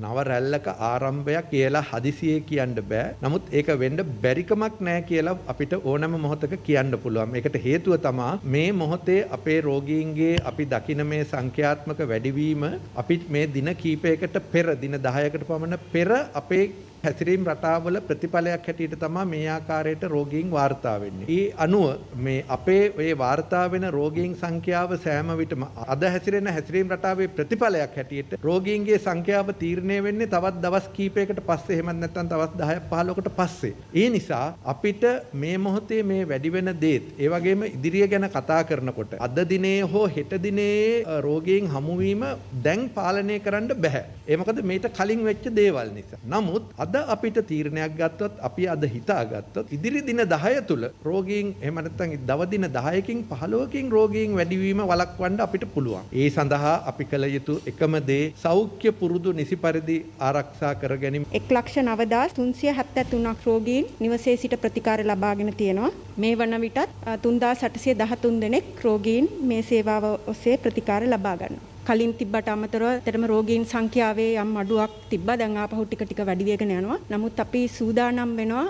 නව රැල්ලක ආරම්භයක් කියලා හදිසියේ කියන්න බෑ. නමුත් ඒක වෙන්න බැරිකමක් නෑ කියලා අපිට ඕනෑම මොහොතක කියන්න පුළුවන්. ඒකට හේතුව තමා මේ මොහොතේ අපේ රෝගීන්ගේ අපි දකින මේ සංඛ්‍යාත්මක වැඩිවීම අපි මේ දින කීපයකට පෙර දින 10කට පමණ පෙර අපේ හැසිරීම් රටාවල ප්‍රතිඵලයක් හැටියට තමයි මේ ආකාරයට රෝගීන් වාර්තා වෙන්නේ. ඒ අනුව මේ අපේ මේ වාර්තා වෙන රෝගීන් සංඛ්‍යාව සෑම විටම අද හැසිරෙන හැසිරීම් රටාවේ ප්‍රතිඵලයක් හැටියට රෝගීන්ගේ සංඛ්‍යාව තීරණය වෙන්නේ තවත් දවස් කීපයකට පස්සේ එහෙමත් නැත්නම් තවත් 10ක් 15කට පස්සේ. ඒ නිසා අපිට මේ මොහොතේ මේ වැඩි වෙන දේත් ඒ වගේම ඉදිරිය ගැන කතා කරනකොට අද දිනේ හෝ හෙට දිනේ රෝගීන් හමුවීම දැන් පාලනය කරන්න බෑ. ඒ මොකද මේට කලින් වෙච්ච දේවල් නිසා. නමුත් අද අපිට තීරණයක් ගත්තොත් අපි අද හිතාගත්තොත් ඉදිරි දින 10 තුල රෝගීන් එහෙම නැත්නම් දව දින 10කින් 15කින් රෝගීන් වැඩිවීම වළක්වන්න අපිට පුළුවන්. ඒ සඳහා අපි කළ යුතු එකම දේ සෞඛ්‍ය පුරුදු නිසි පරිදි ආරක්ෂා කර ගැනීම. එක් ලක්ෂ නවදස් තුන්සිය හැත්තැතුනක් රෝගීන් නිවසේ සිට ප්‍රතිකාර ලබාගෙන තියෙනවා. මේ වන විටත් තුන්දා සටසිය දහතුන් දෙනෙක් රෝගීන් මේ සේවාව ඔස්සේ ප්‍රතිකාර ලබා ගන්නවා. කලින් තිබ්බට අමතරව ඇත්තටම රෝගීන් සංඛ්‍යාවේ යම් අඩුවක් තිබ්බා. දැන් ආපහු ටික ටික වැඩි වෙගෙන යනවා. නමුත් අපි සූදානම් වෙනවා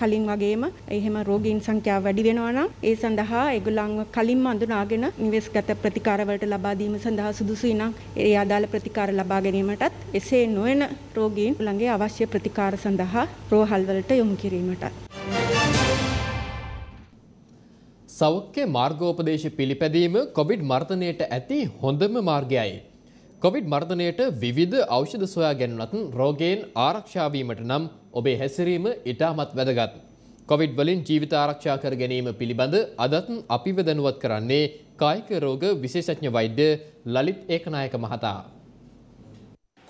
කලින් වගේම එහෙම රෝගීන් සංඛ්‍යාව වැඩි වෙනවා නම් ඒ සඳහා ඒගොල්ලන්ව කලින්ම අඳුනාගෙන නිවෙස්ගත ප්‍රතිකාර වලට ලබා දීම සඳහා සුදුසුයි නම් ඒ අදාළ ප්‍රතිකාර ලබා ගැනීමටත් එසේ නොවන රෝගීන් ළඟේ අවශ්‍ය ප්‍රතිකාර සඳහා රෝහල් වලට යොමු කිරීමටත් සෞඛ්‍ය මාර්ගෝපදේශ පිළිපැදීම කොවිඩ් මර්ධනයට ඇති හොඳම මාර්ගයයි. කොවිඩ් මර්ධනයට විවිධ ඖෂධ සොයා ගැනුණත් රෝගයෙන් ආරක්ෂා වීමට නම් ඔබේ හැසිරීම ඉතාමත් වැදගත්. කොවිඩ් වලින් ජීවිත ආරක්ෂා කර ගැනීම පිළිබඳ අදත් අපිව දැනුවත් කරන්නේ කායික රෝග විශේෂඥ වෛද්‍ය ලලිත් ඒකනායක මහතා.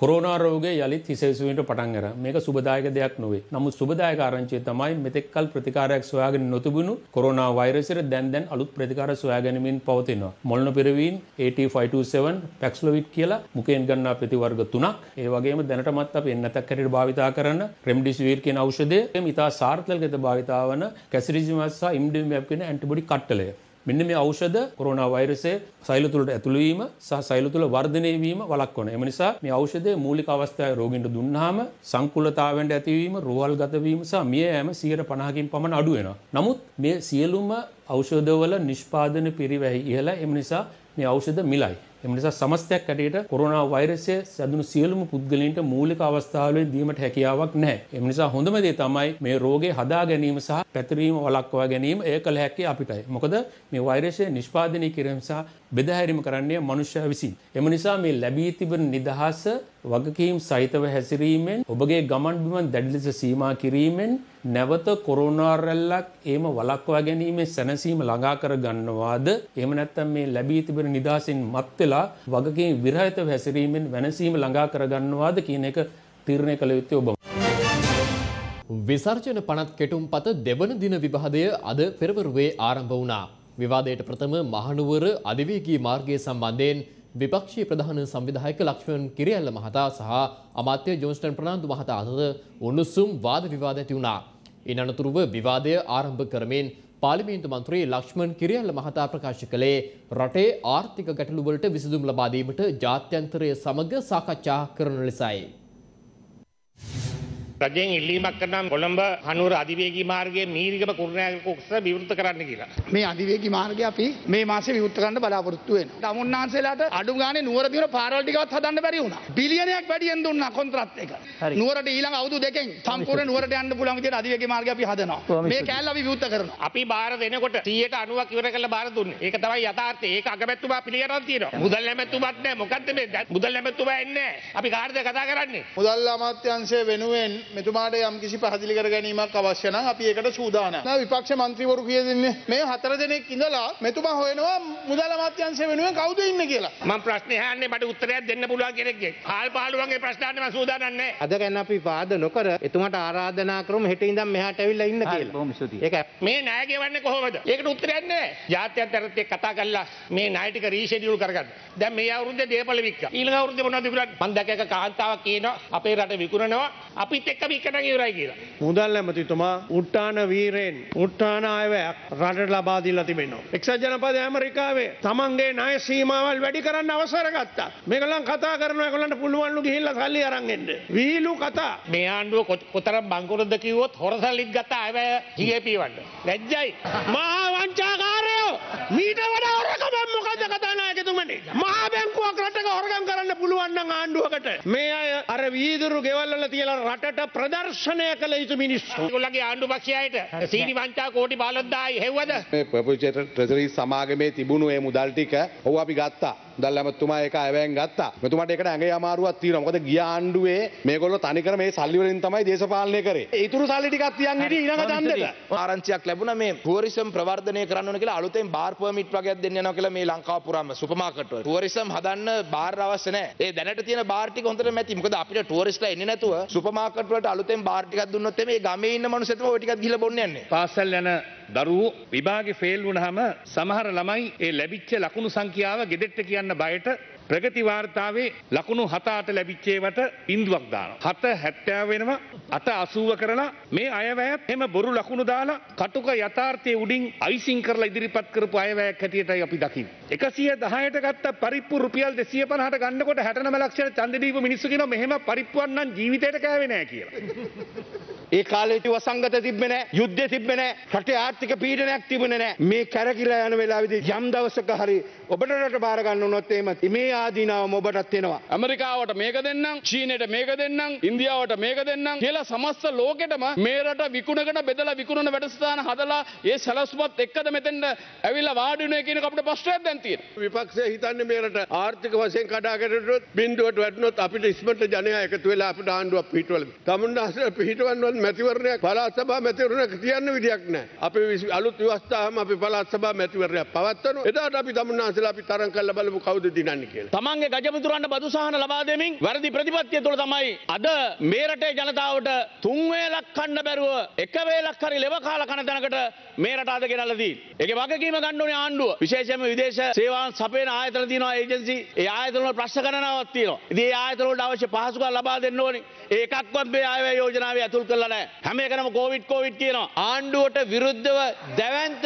කොරෝනා රෝගය යළිත් හිසෙසුවීමට පටන් අර මේක සුබදායක දෙයක් නොවේ. නමුත් සුබදායක ආරංචිය තමයි මෙතෙක්කල් ප්‍රතිකාරයක් සොයාගෙන නොතිබුණු කොරෝනා වෛරසයට දැන් දැන් අලුත් ප්‍රතිකාර සොයා ගැනීමෙන් පවතිනවා. මොල්නොපිරවීන් AT527 පැක්ස්ලොවිඩ් කියලා මුකෙන් ගන්නා ප්‍රතිවර්ග තුනක්. ඒ වගේම දැනටමත් අපි එන්නතක් හැටියට භාවිතා කරන රෙම්ඩිසිවිර් කියන ఔෂධය ඉතා සාර්ථකව භාවිතා වන කැසිරිසිමබ් සහ ඉම්ඩිමබ් කියන ඇන්ටිබොඩි කට්ටලය. මෙන්න මේ ඖෂධ කොරෝනා වෛරසය සෛල තුළට ඇතුළු වීම සහ සෛල තුළ වර්ධනය වීම වළක්වන. එම නිසා මේ ඖෂධය මූලික අවස්ථාවේ රෝගීන්ට දුන්නාම සංකුලතාවයන්ට ඇතිවීම, රෝහල්ගත වීම සහ මිය යෑම 150කින් පමණ අඩු වෙනවා. නමුත් මේ සියලුම ඖෂධවල නිෂ්පාදන පිරිවැහි ඉහළ එම නිසා මේ ඖෂධ මිලයි. එම නිසා සමස්තයක් ඇටයට කොරෝනා වෛරසය සැදුණු සියලුම පුද්ගලයන්ට මූලික අවස්ථාවලින් දීමට හැකියාවක් නැහැ. එම නිසා හොඳම දේ තමයි මේ රෝගේ හදා ගැනීම සහ පැතිරීම වළක්වා ගැනීම එය කළ හැක්කේ අපිටයි. මොකද මේ වෛරසය නිෂ්පාදනය කිරීම සහ බෙදහැරීම කරන්නේ මනුෂ්‍යයා විසින්. එම නිසා මේ ලැබී තිබෙන නිදහස වගකීම් සහිතව හැසිරීමෙන් ඔබගේ ගමන් බිමන් දැඩි ලෙස සීමා කිරීමෙන් නැවත කොරෝනා රැල්ලක් එහෙම වළක්වා ගැනීමේ සැනසීම ළඟා කර ගන්නවාද එහෙම නැත්නම් මේ ලැබී තිබෙන නිදහසින් මත් වෙලා වගකීම් විරහිතව හැසිරීමෙන් වෙනසීම ළඟා කර ගන්නවාද කියන එක තීරණය කළ යුත්තේ ඔබම. විසර්ජන පනත් කෙටුම්පත දෙවන දින විවාදය අද පෙරවරුවේ ආරම්භ වුණා. විවාදයට ප්‍රථම මහනුවර අධිවේගී මාර්ගය සම්බන්ධයෙන් විපක්ෂී ප්‍රධාන සංවිධායක ලක්ෂ්මන් කිරියල්ල මහතා සහ අමාත්‍ය ජෝන්ස්ටන් ප්‍රනාන්දු මහතා අතර උණුසුම් වාද විවාද ඇති වුණා. ඉන් අනතුරුව විවාදය ආරම්භ කරමින් පාර්ලිමේන්තු මන්ත්‍රී ලක්ෂ්මන් කිරියල්ල මහතා ප්‍රකාශ කළේ රටේ ආර්ථික ගැටලු වලට විසඳුම් ලබා දීමට ජාත්‍යන්තරය සමග සාකච්ඡා කරන ලෙසයි. රජයෙන් ඉල්ලීමක් කරනම් කොළඹ හනුවර අධිවේගී මාර්ගයේ මීරිගම කුරුණෑගල කුක්ස විවෘත කරන්න කියලා. මේ අධිවේගී මාර්ගය අපි මේ මාසේ විවෘත කරන්න බලාපොරොත්තු වෙනවා. තමුන්නාන්සේලාට අඩු ගානේ නුවර දින පාරවල් ටිකවත් හදන්න බැරි වුණා. බිලියනයක් වැඩියෙන් දුන්නා කොන්ත්‍රාත් එක. නුවරට ඊළඟ අවුරුදු දෙකෙන් සම්පූර්ණ නුවරට යන්න පුළුවන් විදිහට අධිවේගී මාර්ගය අපි හදනවා. මේ කෑල්ල අපි විවෘත කරනවා. අපි බාර දෙනකොට 190ක් ඉවර කරලා බාර දුන්නේ. ඒක තමයි යථාර්ථය. ඒක අගමැතිතුමා පිළිගන්න තියෙනවා. මුදල් නැමැතුමත් නැහැ. මොකද්ද මේ මුදල් නැමැතිතුමා එන්නේ නැහැ. අපි කාටද කතා කරන්නේ? මුදල් අමාත්‍යංශය වෙනුවෙන් මෙතුමාට යම් කිසි පැහැදිලි කර ගැනීමක් අවශ්‍ය නම් අපි ඒකට සූදානම්. නෑ විපක්ෂ මන්ත්‍රීවරු කිය දෙන්නේ මේ හතර දෙනෙක් ඉඳලා මෙතුමා හොයනවා මුදල් අමාත්‍යාංශය වෙනුවෙන් කවුද ඉන්නේ කියලා. මම ප්‍රශ්නේ අහන්නේ මට උත්තරයක් දෙන්න පුළුවන් කෙනෙක්ගේ. හාල් පහළුවන්ගේ ප්‍රශ්න අහන්න මම සූදානම් නැහැ. අද ගැන අපි වාද නොකර එතුමාට ආරාධනා කරමු හෙට ඉඳන් මෙහාට ඇවිල්ලා ඉන්න කියලා. බොහොම ස්තුතියි. ඒක මේ ණය ගෙවන්නේ කොහොමද? ඒකට උත්තරයක් නැහැ. ජාත්‍යන්තරත් එක්ක කතා කරලා මේ ණය ටික රීෂෙඩියුල් කරගන්න. දැන් මේ අවුරුද්දේ දේපල වික්කා. ඊළඟ අවුරුද්දේ මොනවද විකුණන්නේ? මම දැක එක කාන්තාවක් කියනවා අපේ රට විකුණනවා අපිත් එක්ක විකන ඉවරයි කියලා. මුදල් ඇමතිතුමා උට්ටාන වීරයෙන් උට්ටාන අයවැයක් රටට ලබා දීලා තිබෙනවා. එක්සත් ජනපද ඇමරිකාවේ තමන්ගේ ණය සීමාවල් වැඩි කරන්න අවසර ගත්තා. මේගොල්ලන් කතා කරනවා ඒගොල්ලන්ට පුළුවන්ලු ගිහිල්ලා සල්ලි අරන් එන්න. වීලු කතා. මේ ආණ්ඩුව කොතරම් බංකොලොත්ද කිව්වොත් හොරසල්ලිත් ගත්ත අයවැය හිගේ පීවන්න. ලැජ්ජයි. මහා වංචාකාරයෝ මීට වඩා හොරකමක් මොකද කතානායකතුමනි. මහා බැංකුවක් රටක හොරගම් කරන්න පුළුවන් නම් ආණ්ඩුවකට. මේ අය අර වීදුරු ගෙවල් වල තියලා රටට ප්‍රදර්ශනය කළ යුතු මිනිස්සු. ඒගොල්ලන්ගේ ආණ්ඩු පක්ෂයට සීනි වංචා කෝටි 15000යි හෙව්වද? මේ ප්‍රපුචේට ට්‍රෙසරි සමාගමේ තිබුණු ඒ මුදල් ටික ඔව් අපි ගත්තා. මුදල් ඇමතුමා ඒක අයවැයෙන් ගත්තා. මෙතුමාට ඒකට ඇඟේ අමාරුවක් තියෙනවා. මොකද ගිය ආණ්ඩුවේ මේගොල්ලෝ තනිකර මේ සල්ලි වලින් තමයි දේශපාලනය කරේ. ඒ ඉතුරු සල්ලි ටිකක් තියන් හිටියේ ඊළඟ ඡන්දෙට. ආරංචියක් ලැබුණා මේ ටුවරිසම් ප්‍රවර්ධනය කරන්න ඕන කියලා අලුතෙන් බාර් පර්මිට් වගේක් දෙන්න යනවා කියලා මේ ලංකාව පුරාම සුපර් මාකට් වල. ටුවරිසම් හදන්න බාර් අවශ්‍ය නැහැ. ඒ දැනට තියෙන බාර් ටික හොඳටම ඇති. මොකද අපිට ටුවරිස්ට්ලා එන්නේ නැතුව සුපර් මාකට් වලට අලුතෙන් බාර් ටිකක් දුන්නොත් එමේ ගමේ ඉන්න මිනිස්සු තමයි ওই ටිකක් ගිහලා බොන්න යන්නේ. පාසල් යන දරුවෝ විභාගේ ෆේල් වුණාම සමහර ළමයි ඒ ලැබිච්ච ලකුණු සංඛ්‍යාව ගෙදෙට්ට කියන්න බයට ප්‍රගති වාර්තාවේ ලකුණු හතාට ලැබිච්චේවට ඉන්දුවක් දානවා. හත හැත්තෑ වෙනවා අත අසූව කරලා මේ අයවැයත් එම බොරු ලකුණු දාලා කටුක යථාර්ථය උඩින් අයිසිං කරලා ඉදිරිපත් කරපු අයවැයක් හැටියටයි අපි දකින්නේ. එකසිය දහයට ගත්ත පරිප්පු රුපියල් දෙසිය පනහට ගන්නකොට හැටනම ලක්ෂණ චන්දදීප මිනිස්සු කියනවා මෙහෙම පරිප්පුවක් නම් ජීවිතයට කෑවේ නෑ කියලා. ඒ කාලේ වසංගත තිබ්බේ නැහැ, යුද්ධ තිබ්බේ නැහැ, රටේ ආර්ථික පීඩනයක් තිබුණේ නැහැ. මේ කැරකිලා යන වෙලාවේදී යම් දවසක හරි ඔබට රට බාර ගන්න උනොත් එහෙම මේ ආදීනාවම ඔබටත් එනවා. ඇමරිකාවට මේක දෙන්නම් චීනයට මේක දෙන්නම් ඉන්දියාවට මේක දෙන්නම් කියලා සමස්ත ලෝකෙටම මේ රට විකුණකට බෙදලා විකුණන වැඩසටහන හදලා ඒ සැලසුමත් එක්කද මෙතෙන්ට ඇවිල්ලා වාඩි වෙන්නේ කියන අපිට ප්‍රශ්නයක් දැන් තියෙනවා. විපක්ෂය හිතන්නේ මේ රට ආර්ථික වශයෙන් කඩාකැටුනොත් බින්දුවට වැටුනොත් අපිට ඉස්මතු ජනයා එකතු වෙලා අපිට ආණ්ඩුවක් පිහිටවල. තමුන්නාසල පිහිටවන්නවත් මැතිවරණයක් පළාත් සභා මැතිවරණයක් තියන්න විදියක් නැහැ. අපි අලුත් ව්‍යවස්ථාවම අපි පළාත් සභා මැතිවරණයක් පවත්වනවා. එදාට අපි තමුන්නාසලා අපි තරම් කරලා බලමු කවුද දිනන්නේ කියලා. තමන්ගේ ගජමුතුරන්ට බදු සහන ලබා දෙමින් වැරදි ප්‍රතිපත්තිය තුළ තමයි අද මේ රටේ ජනතාවට තුන් වේලක් කන්න බැරුව එක වේලක් හරි ලෙව කාලා කන තැනකට මේ රට අද ගෙනල්ලා තියෙන්නේ. ඒකේ වගකීම ගන්න ඕනේ ආණ්ඩුව. විශේෂයෙන්ම විදේශ සේවාන් සපයන ආයතන තියෙනවා ඒජන්සි. ඒ ආයතන වල ප්‍රශ්න ගණනාවක් තියෙනවා. ඉතින් ඒ ආයතන වලට අවශ්‍ය පහසුකම් ලබා දෙන්න ඕනේ. ඒකක්වත් මේ ආයවැය යෝජනාවේ ඇතුල් කරලා නැහැ. හැම එකනම කෝවිඩ් කෝවිඩ් කියනවා. ආණ්ඩුවට විරුද්ධව දැවැන්ත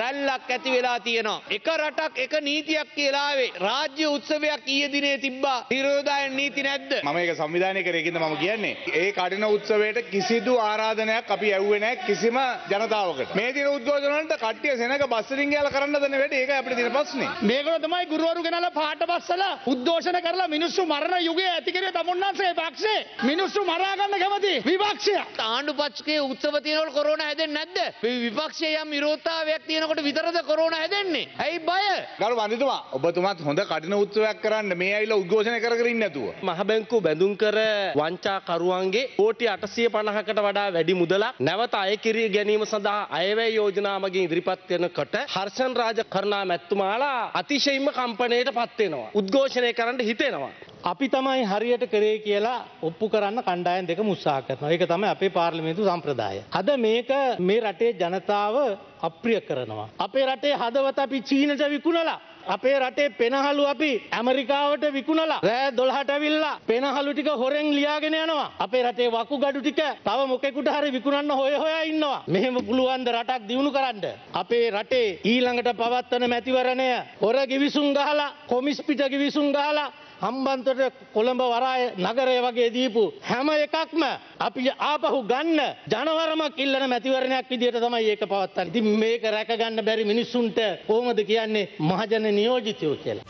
රැල්ලක් ඇති වෙලා තියෙනවා. එක රටක් එක නීතියක් කියලා ආවේ. රාජ්‍ය උත්සවයක් ඊයේ දිනේ තිබ්බා. නිරෝධායන නීති නැද්ද? මම ඒක සංවිධානය කරේ කින්ද මම කියන්නේ. ඒ කඩින උත්සවයට කිසිදු ආරාධනයක් අපි ඇව්වේ නැහැ කිසිම ජනතාවකට. මේ දින උද්ඝෝෂණ වලට කට්ටිය සෙනග බස් වලින් ගිහලා කරන්න දෙන වැඩේ ඒකයි අපිට තියෙන ප්‍රශ්නේ. මේකල තමයි ගුරුවරු ගෙනලා පාට බස්සලා උද්ඝෝෂණ කරලා මිනිස්සු මරණ යුගය ඇති කරේ තමුන්නාන්සේ පක්ෂේ. මිනිස්සු මරා ගන්න කැමති විපක්ෂය. ආණ්ඩු පක්ෂයේ උත්සව තියෙනකොට කොරෝනා හැදෙන්නේ නැද්ද? මේ විපක්ෂයේ යම් විරෝධතාවයක් තියෙනකොට විතරද කොරෝනා හැදෙන්නේ? ඇයි බය? ගරු වන්දිතුමා ඔබතුමාත් හොඳ කඩින උත්සවයක් කරන්න මේ ඇවිල්ලා උද්ඝෝෂණය කර කර ඉන්නේ නැතුව. මහ බැංකුව බැඳුම් කර වංචාකරුවන්ගේ කෝටි 850කට වඩා වැඩි මුදලක් නැවත අය කිරී ගැනීම සඳහා අයවැය යෝජනා මගින් ඉදිරිපත් වෙනකොට හර්ෂන් රාජකරණා මැතිතුමාලා අතිශයින්ම කම්පණයට පත් වෙනවා. උද්ඝෝෂණය කරන්න හිතෙනවා. අපි තමයි හරියට කරේ කියලා ඔප්පු කරන්න කණ්ඩායම් දෙක උත්සාහ කරනවා. ඒක තමයි අපේ පාර්ලිමේන්තු සම්ප්‍රදාය. අද මේක මේ රටේ ජනතාව අප්‍රිය කරනවා. අපේ රටේ හදවත අපි චීනට විකුණලා අපේ රටේ පෙනහලු අපි ඇමරිකාවට විකුණලා රෑ දොළහට ඇවිල්ලා පෙනහලු ටික හොරෙන් ලියාගෙන යනවා. අපේ රටේ වකුගඩු ටික තව මොකෙකුට හරි විකුණන්න හොය හොයා ඉන්නවා. මෙහෙම පුළුවන් ද රටක් දියුණු කරන්න. අපේ රටේ ඊළඟට පවත්වන මැතිවරණය හොර ගිවිසුම් ගහලා කොමිස් පිට ගිවිසුම් ගහලා හම්බන්තොට කොළඹ වරාය නගරය වගේ දීපු හැම එකක්ම අපි ආපහු ගන්න ජනවරමක් ඉල්ලන මැතිවරණයක් විදිහට තමයි ඒක පවත්තන්නේ. ඉතින් මේක රැකගන්න බැරි මිනිස්සුන්ට කොහොමද කියන්නේ මහජන නියෝජිතයෝ කියලා.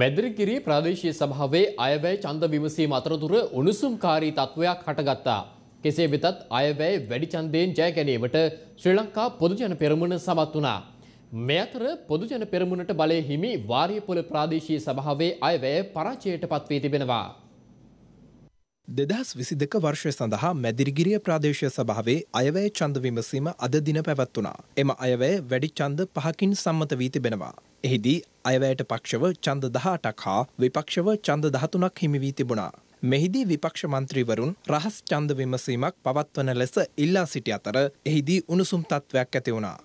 මැදිරිගිරි ප්‍රාදේශීය සභාවේ අයවැය ඡන්ද විමසීම අතරතුර උණුසුම්කාරී තත්වයක් හටගත්තා. කෙසේ වෙතත් අයවැය වැඩි ඡන්දයෙන් ජය ගැනීමට ශ්‍රී ලංකා පොදුජන පෙරමුණ සමත් වුණා. මේ අතර පොදුජන පෙරමුණට බලය හිමි වාරියපොල ප්‍රාදේශීය සභාවේ අයවැය පරාජයට පත්වී තිබෙනවා. දෙදහස් විසි දෙක වර්ෂය සඳහා මැදිරිගිරිය ප්‍රාදේශය සභාවේ අයවැය චන්ද විමසීම අද දින පැවැත්වුණා. එම අයවැය වැඩි චන්ද පහකින් සම්මත වී තිබෙනවා. එහිදී අයවැයට පක්ෂව චන්ද දහටක් හා විපක්ෂව චන්ද දහතුනක් හිමි වී තිබුණා. මෙහිදී විපක්ෂ මන්ත්‍රීවරුන් රහස් චන්ද විමසීමක් පවත්වන ලෙස ඉල්ලා සිටි අතර එහිදී උණුසුම් තත්ත්වයක් ඇති වුණා.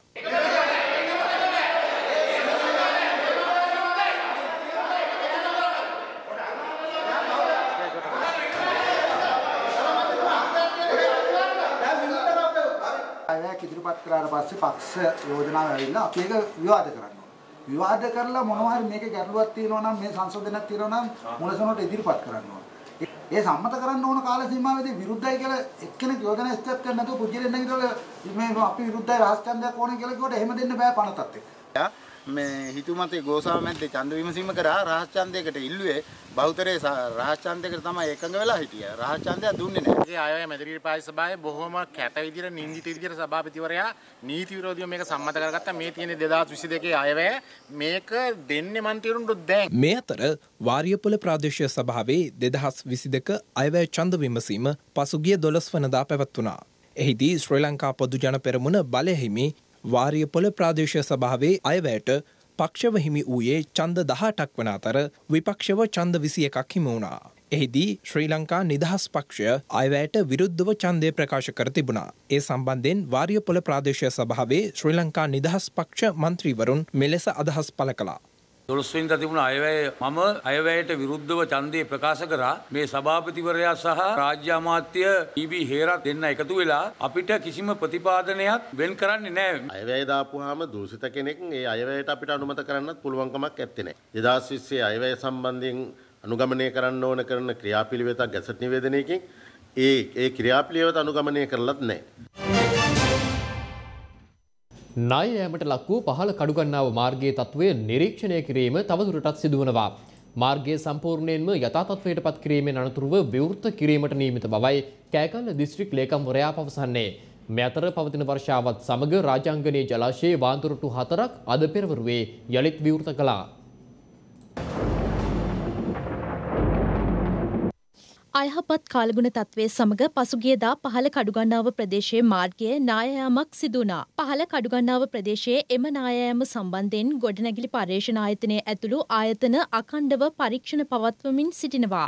අයවැයක් ඉදිරිපත් කරාට පස්සේ පක්ෂ යෝජනාව ඇවිල්ලා අපි ඒක විවාද කරනවා. විවාද කරලා මොනවා හරි මේකේ ගැටලුවක් තියෙනවා නම් මේ සංශෝධනයක් තියෙනවා නම් මුලසොනට ඉදිරිපත් කරන්න ඕන. ඒ සම්මත කරන්න ඕන කාල සීමාවේදී විරුද්ධයි කියලා එක්කෙනෙක් යෝජනා ස්ටෙප් කරන්න නැතුව පුජ්‍යලෙන් නැගිටවල මේ අපි විරුද්ධයි රාජ්‍ය ඡන්දයක් ඕනේ කියලා කිව්වට එහෙම දෙන්න බෑ පනතත් එක්ක. මේ හිතුමතේ ගෝසාව මැද්දේ ඡන්ද විමසීම කරා රහස් ඡන්දයකට ඉල්ලුවේ බහුතරේ රහස් ඡන්දයකට තමයි එකඟ වෙලා හිටියා. රහස් ඡන්දයක් දුන්නේ නැහැ. ඒ අයවැය මැදිරිගිරි පායි සභාවේ බොහොම කැත විදිහට නින්දිත විදිහට සභාපතිවරයා නීති විරෝධීව මේක සම්මත කරගත්තා. මේ තියෙන 2022 අයවැය මේක දෙන්නේ මන්ත්‍රීවරුන්ට දැන්. මේ අතර වාරියපොල ප්‍රාදේශීය සභාවේ දෙදහස් විසි දෙක අයවැය චන්ද විමසීම පසුගිය දොළොස් වනදා පැවැත්වුණා. එහිදී ශ්‍රී ලංකා පොදු ජන පෙරමුණ බලයහිමි වාරියපොල ප්‍රාදේශය සභාවේ අයවැයට පක්ෂව හිමි වූයේ චන්ද දහටක් වන අතර විපක්ෂව චන්ද විසි එකක් හිමි වුණා. එහිදී ශ්‍රී ලංකා නිදහස් පක්ෂය අයවැයට විරුද්ධව ඡන්දය ප්‍රකාශ කර තිබුණා. ඒ සම්බන්ධයෙන් වාරියපොල ප්‍රාදේශීය සභාවේ ශ්‍රී ලංකා නිදහස් පක්ෂ මන්ත්‍රීවරුන් මෙලෙස අදහස් පළ කළා. දොළොස්වෙනිදා තිබුණ අයවැය මම අයවැයට විරුද්ධව ඡන්දය ප්‍රකාශ කරා මේ සභාපතිවරයා සහ රාජ්‍ය අමාත්‍ය ඊබී හේරත් දෙන්න එකතු වෙලා අපිට කිසිම ප්‍රතිපාදනයක් වෙන් කරන්නේ නැහැ. අයවැය දාපුවාම දූෂිත කෙනෙක් ඒ අයවැයට අපිට අනුමත කරන්නත් පුළුවන්කමක් ඇත්තේ නැහැ. 2020 අයවැය සම්බන්ධයෙන් අනුගමනය කරන්න ඕන කරන ක්‍රියාපිළිවෙතක් ගැසට් නිවේදනයකින් ඒ ඒ ක්‍රියාපිළිවෙත අනුගමනය කරලත් නැහැ. ණය යෑමට ලක් වූ පහළ කඩුගන්නාව මාර්ගයේ තත්ත්වය නිරීක්ෂණය කිරීම තවදුරටත් සිදුවනවා. මාර්ගයේ සම්පූර්ණයෙන්ම යථා තත්ත්වයට පත් කිරීමෙන් අනතුරුව විවෘත කිරීමට නියමිත බවයි කෑකල්ල දිස්ත්‍රික් ලේකම්වරයා පවසන්නේ. මේ අතර පවතින වර්ෂාවත් සමග රාජාංගනයේ ජලාශයේ වාන්දුරටු හතරක් අද පෙරවරුවේ යළිත් විවෘත කළා. අයහපත් කාලගුණ තත්ත්වය සමග පසුගියදා පහළ කඩුගන්නාව ප්‍රදේශයේ මාර්ගයේ නායයාමක් සිදුනා. පහළ කඩුගන්නාව ප්‍රදේශයේ එම නායෑම සම්බන්ධයෙන් ගොඩනැගිලි පර්යේෂණ ආයතනය ඇතුළු ආයතන අකණ්ඩව පරීක්ෂණ පවත්වමින් සිටිනවා.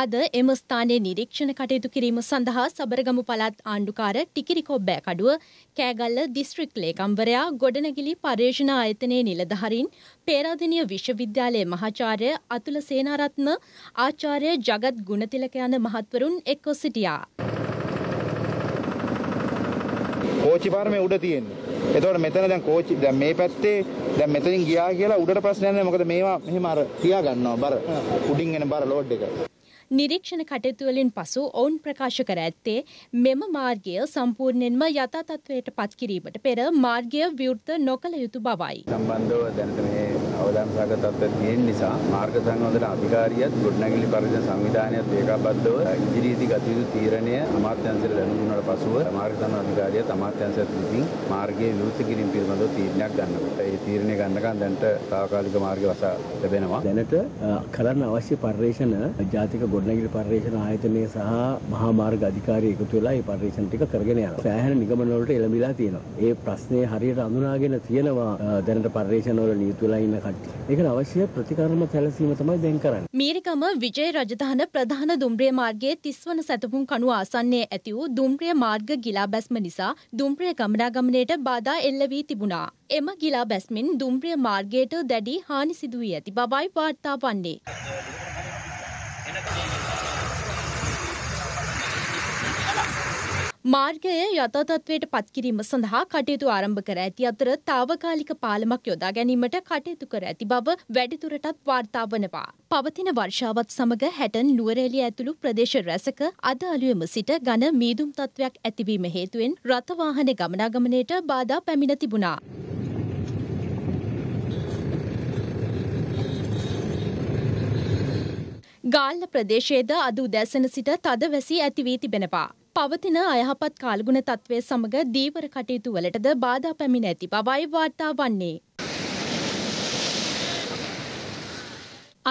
අද එම ස්ථානයේ නිරීක්ෂණ කටයුතු කිරීම සඳහා සබරගමු පළාත් ආණ්ඩුකාර ටිකිරිකොබ්බෑ කඩුව කෑගල්ල දිස්ත්‍රික් ලේකම්වරයා ගොඩනැගිලි පර්යේෂණ ආයතනයේ නිලධහරින් පේරාදෙනිය විශ්වවිද්‍යාලයේ මහාචාර්ය අතුල සේනාරත්න ආචාර්ය ජගත් ගුණතිලක යන මහත්වරුන් එක්ව සිටියා. කෝච්චි පාරමේ උඩ තියෙන්නේ. එතකොට මෙතන දැන් කෝච්චි දැන් මේ පැත්තේ දැන් මෙතනින් ගියා කියලා උඩට ප්‍රශ්නයක් නැහැ මොකද මේවා මෙහෙම අර තියා ගන්නවා බර උඩින් එන බර ලෝඩ් එක. නිරීක්ෂණ කටයුතු වලින් පසු ඔවුන් ප්‍රකාශ කර ඇත්තේ මෙම මාර්ගය සම්පූර්ණයෙන්ම යථා තත්ත්වයට පත් කිරීමට පෙර මාර්ගය විවෘත නොකළ යුතු බවයි. සම්බන්ධව දැනට මේ අවදානම් සාගත තත්ත්වය තියෙන නිසා මාර්ග සංවර්ධන අධිකාරියත් ගොඩනැගිලි පරිසර සංවිධානයත් ඒකාබද්ධව ඉදිරියේදී ගත යුතු තීරණය අමාත්‍යාංශයට දැනුම් දුන්නාට පසුව මාර්ග සංවර්ධන අධිකාරියත් අමාත්‍යාංශයත් විසින් මාර්ගයේ විවෘත කිරීම පිළිබඳව තීරණයක් ගන්නවා. ඒ තීරණය ගන්නකන් දැනට తాවකාලික මාර්ගය වසා ලැබෙනවා. දැනට කරන්න අවශ්‍ය පර්යේෂණ ජාතික ගොඩනැගිලි පර්යේෂණ ආයතනය සහ මහා මාර්ග අධිකාරිය එකතු වෙලා මේ පර්යේෂණ ටික කරගෙන යනවා. සෑහෙන නිගමන වලට එළඹිලා තියෙනවා. ඒ ප්‍රශ්නේ හරියට අඳුනාගෙන තියෙනවා දැනට පර්යේෂණ වල නියුතු වෙලා ඉන්න කට්ටිය. ඒකට අවශ්‍ය ප්‍රතිකර්ම සැලසීම තමයි දැන් කරන්නේ. මීරිකම විජය රජධාන ප්‍රධාන දුම්රිය මාර්ගයේ 30 වන සැතපුම් කණුව ආසන්නයේ ඇති වූ දුම්රිය මාර්ග ගිලා බැස්ම නිසා දුම්රිය ගමනාගමනයට බාධා එල්ල වී තිබුණා. එම ගිලා බැස්මෙන් දුම්රිය මාර්ගයට දැඩි හානි සිදු වී ඇති බවයි වාර්තා වන්නේ. මාර්ගය යථාතත්වයට පත්කිරීම සඳහා කටයුතු ආරම්භ කර ඇති අතර තාවකාලික පාලමක් යොදා ගැනීමට කටයුතු කර ඇති බව වැඩිදුරටත් වාර්තා වනවා. පවතින වර්ෂාවත් සමග හැටන් නුවරඑළිය ඇතුළු ප්‍රදේශ රැසක අද අලුයම සිට ඝන මීදුම් තත්වයක් ඇතිවීම හේතුවෙන් රථවාහන ගමනාගමනයට බාධා පැමිණ තිබුණා. ගාල්ල ප්‍රදේශයේද අද උදැසන සිට තද වැසී ඇතිවී තිබෙනවා. පවතින අයහපත් කාල්ගුණ තත්ත්වය සමග දීවර කටයුතු වලටද බාධා පැමිණ ඇති බවයි වාර්තා වන්නේ.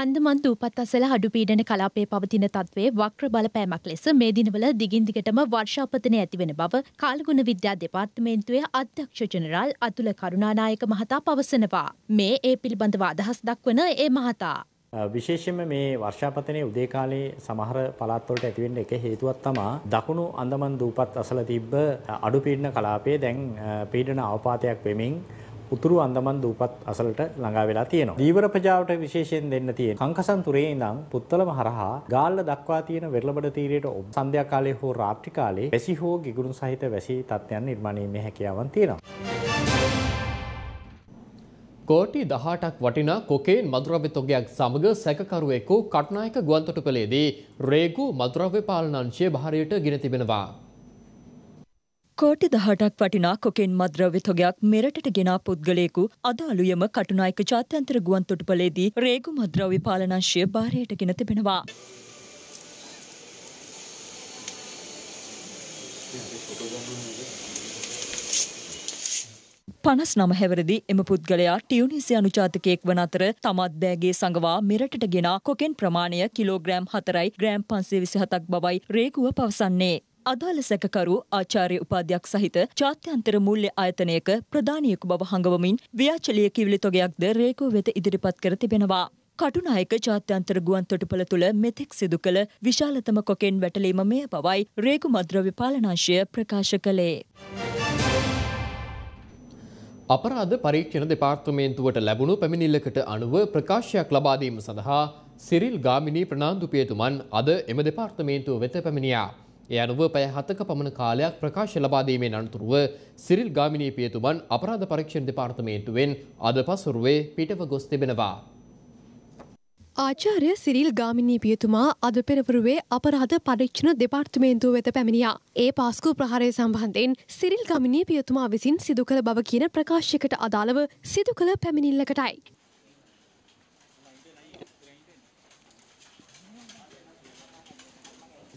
අන්දමන් දූපත් අසල හඩුපීඩන කලාපේ පවතින තත්වේ වක්‍ර බලපෑමක් ලෙස මේ දිනවල දිගින් දිගටම වර්ෂාපතනය ඇතිවෙන බව කාල්ගුණ විද්‍යා දෙපාර්තමේන්තුවේ අධ්‍යක්ෂ ජනරාල් අතුල කරුණානායක මහතා පවසනවා. මේ ඒ පිළිබඳව අදහස් දක්වන ඒ මහතා. විශේෂයෙන්ම මේ වර්ෂාපතනයේ උදේ කාලේ සමහර පළාත්වලට ඇතිවෙන්න එක හේතුවක් තමා දකුණු අන්දමන් දූපත් අසල තිබ්බ අඩු පීඩන කලාපයේ දැන් පීඩන අවපාතයක් වෙමින් උතුරු අන්දමන් දූපත් අසලට ළඟා වෙලා තියෙනවා. දීවර ප්‍රජාවට විශේෂයෙන් දෙන්න තියෙන කංකසන් තුරේ ඉඳන් පුත්තලම හරහා ගාල්ල දක්වා තියෙන වෙරළබඩ තීරයට සන්ධ්‍යා කාලයේ හෝ රාත්‍රී කාලයේ වැසි හෝ ගිගුරුන් සහිත වැසි තත්ත්වයන් නිර්මාණය වීමේ හැකියාවන් තියෙනවා. කෝටි දහටක් වටිනා කොකේන් මදුරව්‍ය තොගයක් සමග සැකකරුවෙකු කට්නායක ගුවන්තොටුපලේදී රේගු මදුරව්‍ය පාලනංශය භාරයට ගෙන තිබෙනවා. කෝටි දහටක් වටිනා කොකෙන් මද්‍රව්‍ය තොගයක් මෙරටට ගෙනා පුද්ගලයෙකු අද අලුයම කටුනායක ජාත්‍යන්තර ගුවන් තොටුපලේදී රේගු මද්‍රව්‍ය පාලනංශය භාරයට ගෙන තිබෙනවා. පනස් නම හැවරදි එම පුද්ගලයා ටියුනිසි අනුචාතකයෙක් වන අතර තමත් බෑගේ සඟවා මෙරටට ගෙන කොකෙන් ප්‍රමාණය කිලෝග්‍රෑම් හතරයි ග්‍රෑම් පන්සේ විසිහතක් බවයි රේගුව පවසන්නේ. අදාළ සැකකරු ආචාර්ය උපාධ්‍යයක් සහිත ජාත්‍යන්තර මූල්‍ය ආයතනයක ප්‍රධානියෙකු බව හඟවමින් ව්‍යාචලීය කිවිලි තොගයක්ද රේගුව වෙත ඉදිරිපත් කර තිබෙනවා. කටුනායක ජාත්‍යන්තර ගුවන් තොටුපළ තුළ මෙතෙක් සිදු කළ විශාලතම කොකෙන් වැටලීම මෙය බවයි රේගු මද්‍රව්‍ය පාලනාංශය ප්‍රකාශ කළේ. අපරාධ පරීක්ෂණ දෙපාර්තමේන්තුවට ලැබුණු පැමිණිල්ලකට අනුව ප්‍රකාශයක් ලබාදීම සඳහා සිරිල් ගාමිණී ප්‍රනාන්දුපියතුමන් අද එම දෙපාර්තමේන්තුව වෙත පැමිණියා. ඒ අනුව පැය හතක පමණ කාලයක් ප්‍රකාශ ලබාදීමෙන් අනතුරුව සිරිල් ගාමිණී පියතුමන් අපරාධ පරීක්ෂණ දෙපාර්තමේන්තුවෙන් අද පසුරුවේ පිටව ගොස් තිබෙනවා. ආචාර්ය සිරිල් ගාමිණී පියතුමා අද පෙරවරුවේ අපරාධ පරීක්ෂණ දෙපාර්තමේන්තුව වෙත පැමිණියා. ඒ පාස්කු ප්‍රහාරය සම්බන්ධයෙන් සිරිල් ගමිණී පියතුමා විසින් සිදු කළ බව කියන ප්‍රකාශයකට අදාළව සිදු කළ පැමිණිල්ලකටයි.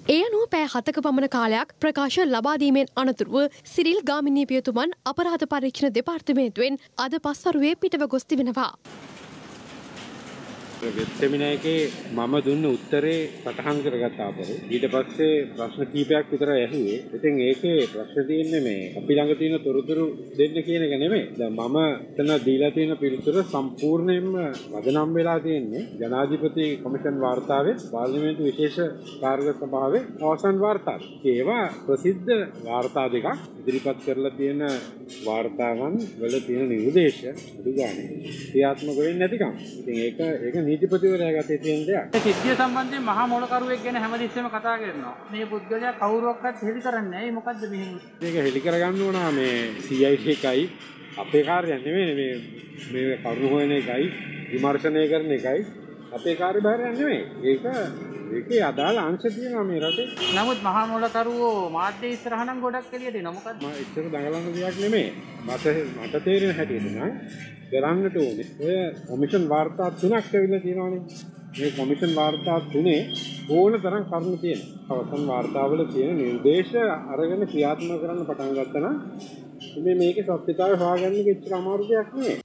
ඒ අනුව පෑ හතක පමණ කාලයක් ප්‍රකාශ ලබාදීමෙන් අනතුරුව සිරිල් ගාමිණී පියතුමන් අපරාධ පරීක්ෂණ දෙපාර්තමේන්තුවෙන් අද පස්වරුවේ පිටව ගොස් තිබෙනවා. වෙත්තමින එකේ මම දුන්න උත්තරේ සටහන් කරගත්ත අපරු ඊට පස්සේ ප්‍රශ්න කීපයක් විතර ඇහුවේ. ඉතින් ඒකේ ප්‍රශ්න තියෙන්නේ මේ අපි ළඟ තියෙන තොරතුරු දෙන්න කියන එක නෙමෙයි. දැන් මම එතන දීලා තියෙන පිළිතුර සම්පූර්ණයෙන්ම වදනම් වෙලා තියෙන්නේ ජනාධිපති කොමිෂන් වාර්තාවේ පාර්ලිමේන්තු විශේෂ කාර්ය සභාවේ අවසන් වාර්තාව. ඒවා ප්‍රසිද්ධ වාර්තා දෙකක් ඉදිරිපත් කරලා තියෙන වාර්තාවන් වල තියෙන නිර්දේශ අඩු ගානේ ක්‍රියාත්මක වෙන්නේ නැතිකම්. ඉතින් ඒක ඒක නීතිපතිවරයා ගතේ තියෙන දෙයක්. සිද්ධිය සම්බන්ධයෙන් මහා මොලකරුවෙක් ගැන හැමතිස්සෙම කතා කරනවා. මේ පුද්ගලයා කවුරුවක්වත් හෙලි කරන්නේ නැහැ. මොකද්ද මෙහෙම? මේක හෙලි කරගන්න ඕන මේ CID එකයි අපේ කාර්යයක් නෙමෙයි මේ මේ කරුණු හොයන එකයි විමර්ශනය කරන එකයි අපේ කාර්යභාරයක් නෙමෙයි. ඒක ඒකේ අදාළ අංශ තියෙනවා මේ රටේ. නමුත් මහා මොලකරුවෝ මාධ්‍ය ඉස්සරහ නම් ගොඩක් එළියට එනවා. මොකද්ද? මම එච්චර දඟලන දෙයක් නෙමෙයි. මට මට තේරෙන හැටියට නම් කරන්නට ඕනේ. ඔය කොමිෂන් වාර්තා තුනක් ඇවිල්ලා තියෙනවානේ. මේ කොමිෂන් වාර්තා තුනේ ඕන තරම් කරුණු තියෙනවා. අවසන් වාර්තාවල තියෙන නිර්දේශ අරගෙන ක්‍රියාත්මක කරන්න පටන් ගත්තා නම් මේ මේකේ සත්‍යතාවය හොයාගන්න කිච්චර අමාරු දෙයක් නෙවෙයි.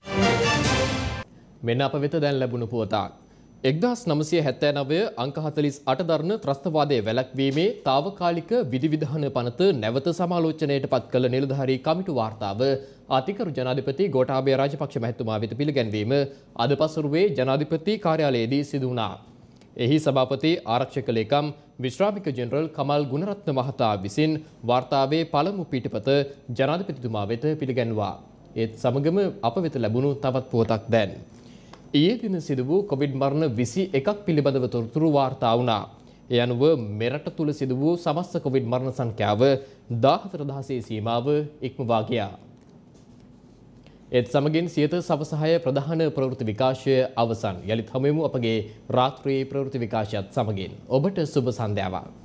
මෙන්න අප වෙත දැන් ලැබුණු පුවතක්. එක්දස් නමසය හැත්තෑ නවය අංක හතලිස් අට දරන ත්‍රස්තවාදය වැලක්වීමේ තාවකාලික විධිවිධාන පනත නැවත සමාලෝචනයට පත් කළ නිලධහරි කමිටු වාර්තාව අතිකරු ජනාධිපති ගෝටාබය රාජපක්ෂ මැහතුමා වෙත පිළිගැන්වීම අද පසුරුවේ ජනාධිපති කාර්යාලයේදී සිදුවනා. එහි සභාපති ආරක්ෂක ලේකම් විශ්‍රාමික ජෙනරල් කමල් ගුණරත්න මහතා විසින් වාර්තාවේ පළමු පිටපත ජනාධිපතිතුමා වෙත පිළිගැන්වා. ඒත් සමගම අප වෙත ලැබුණු තවත් පුවතක් දැන්. ඊයේ දින සිදු වූ කොවිඩ් මරණ විසි එකක් පිළිබඳව තොරතුරු වාර්තා වුණා. එය අනුව මෙරට තුළ සිදු වූ සමස්ත කොවිඩ් මරණ සංඛ්‍යාව දාහතර දහසේ සීමාව ඉක්මවා ගියා. ඒත් සමගින් සියත සවසහය ප්‍රධාන ප්‍රවෘත්ති විකාශය අවසන්. යළිත් හමුවෙමු අපගේ රාත්‍රියේ ප්‍රවෘත්ති විකාශයත් සමගින්. ඔබට සුබ සන්ධ්‍යාවක්.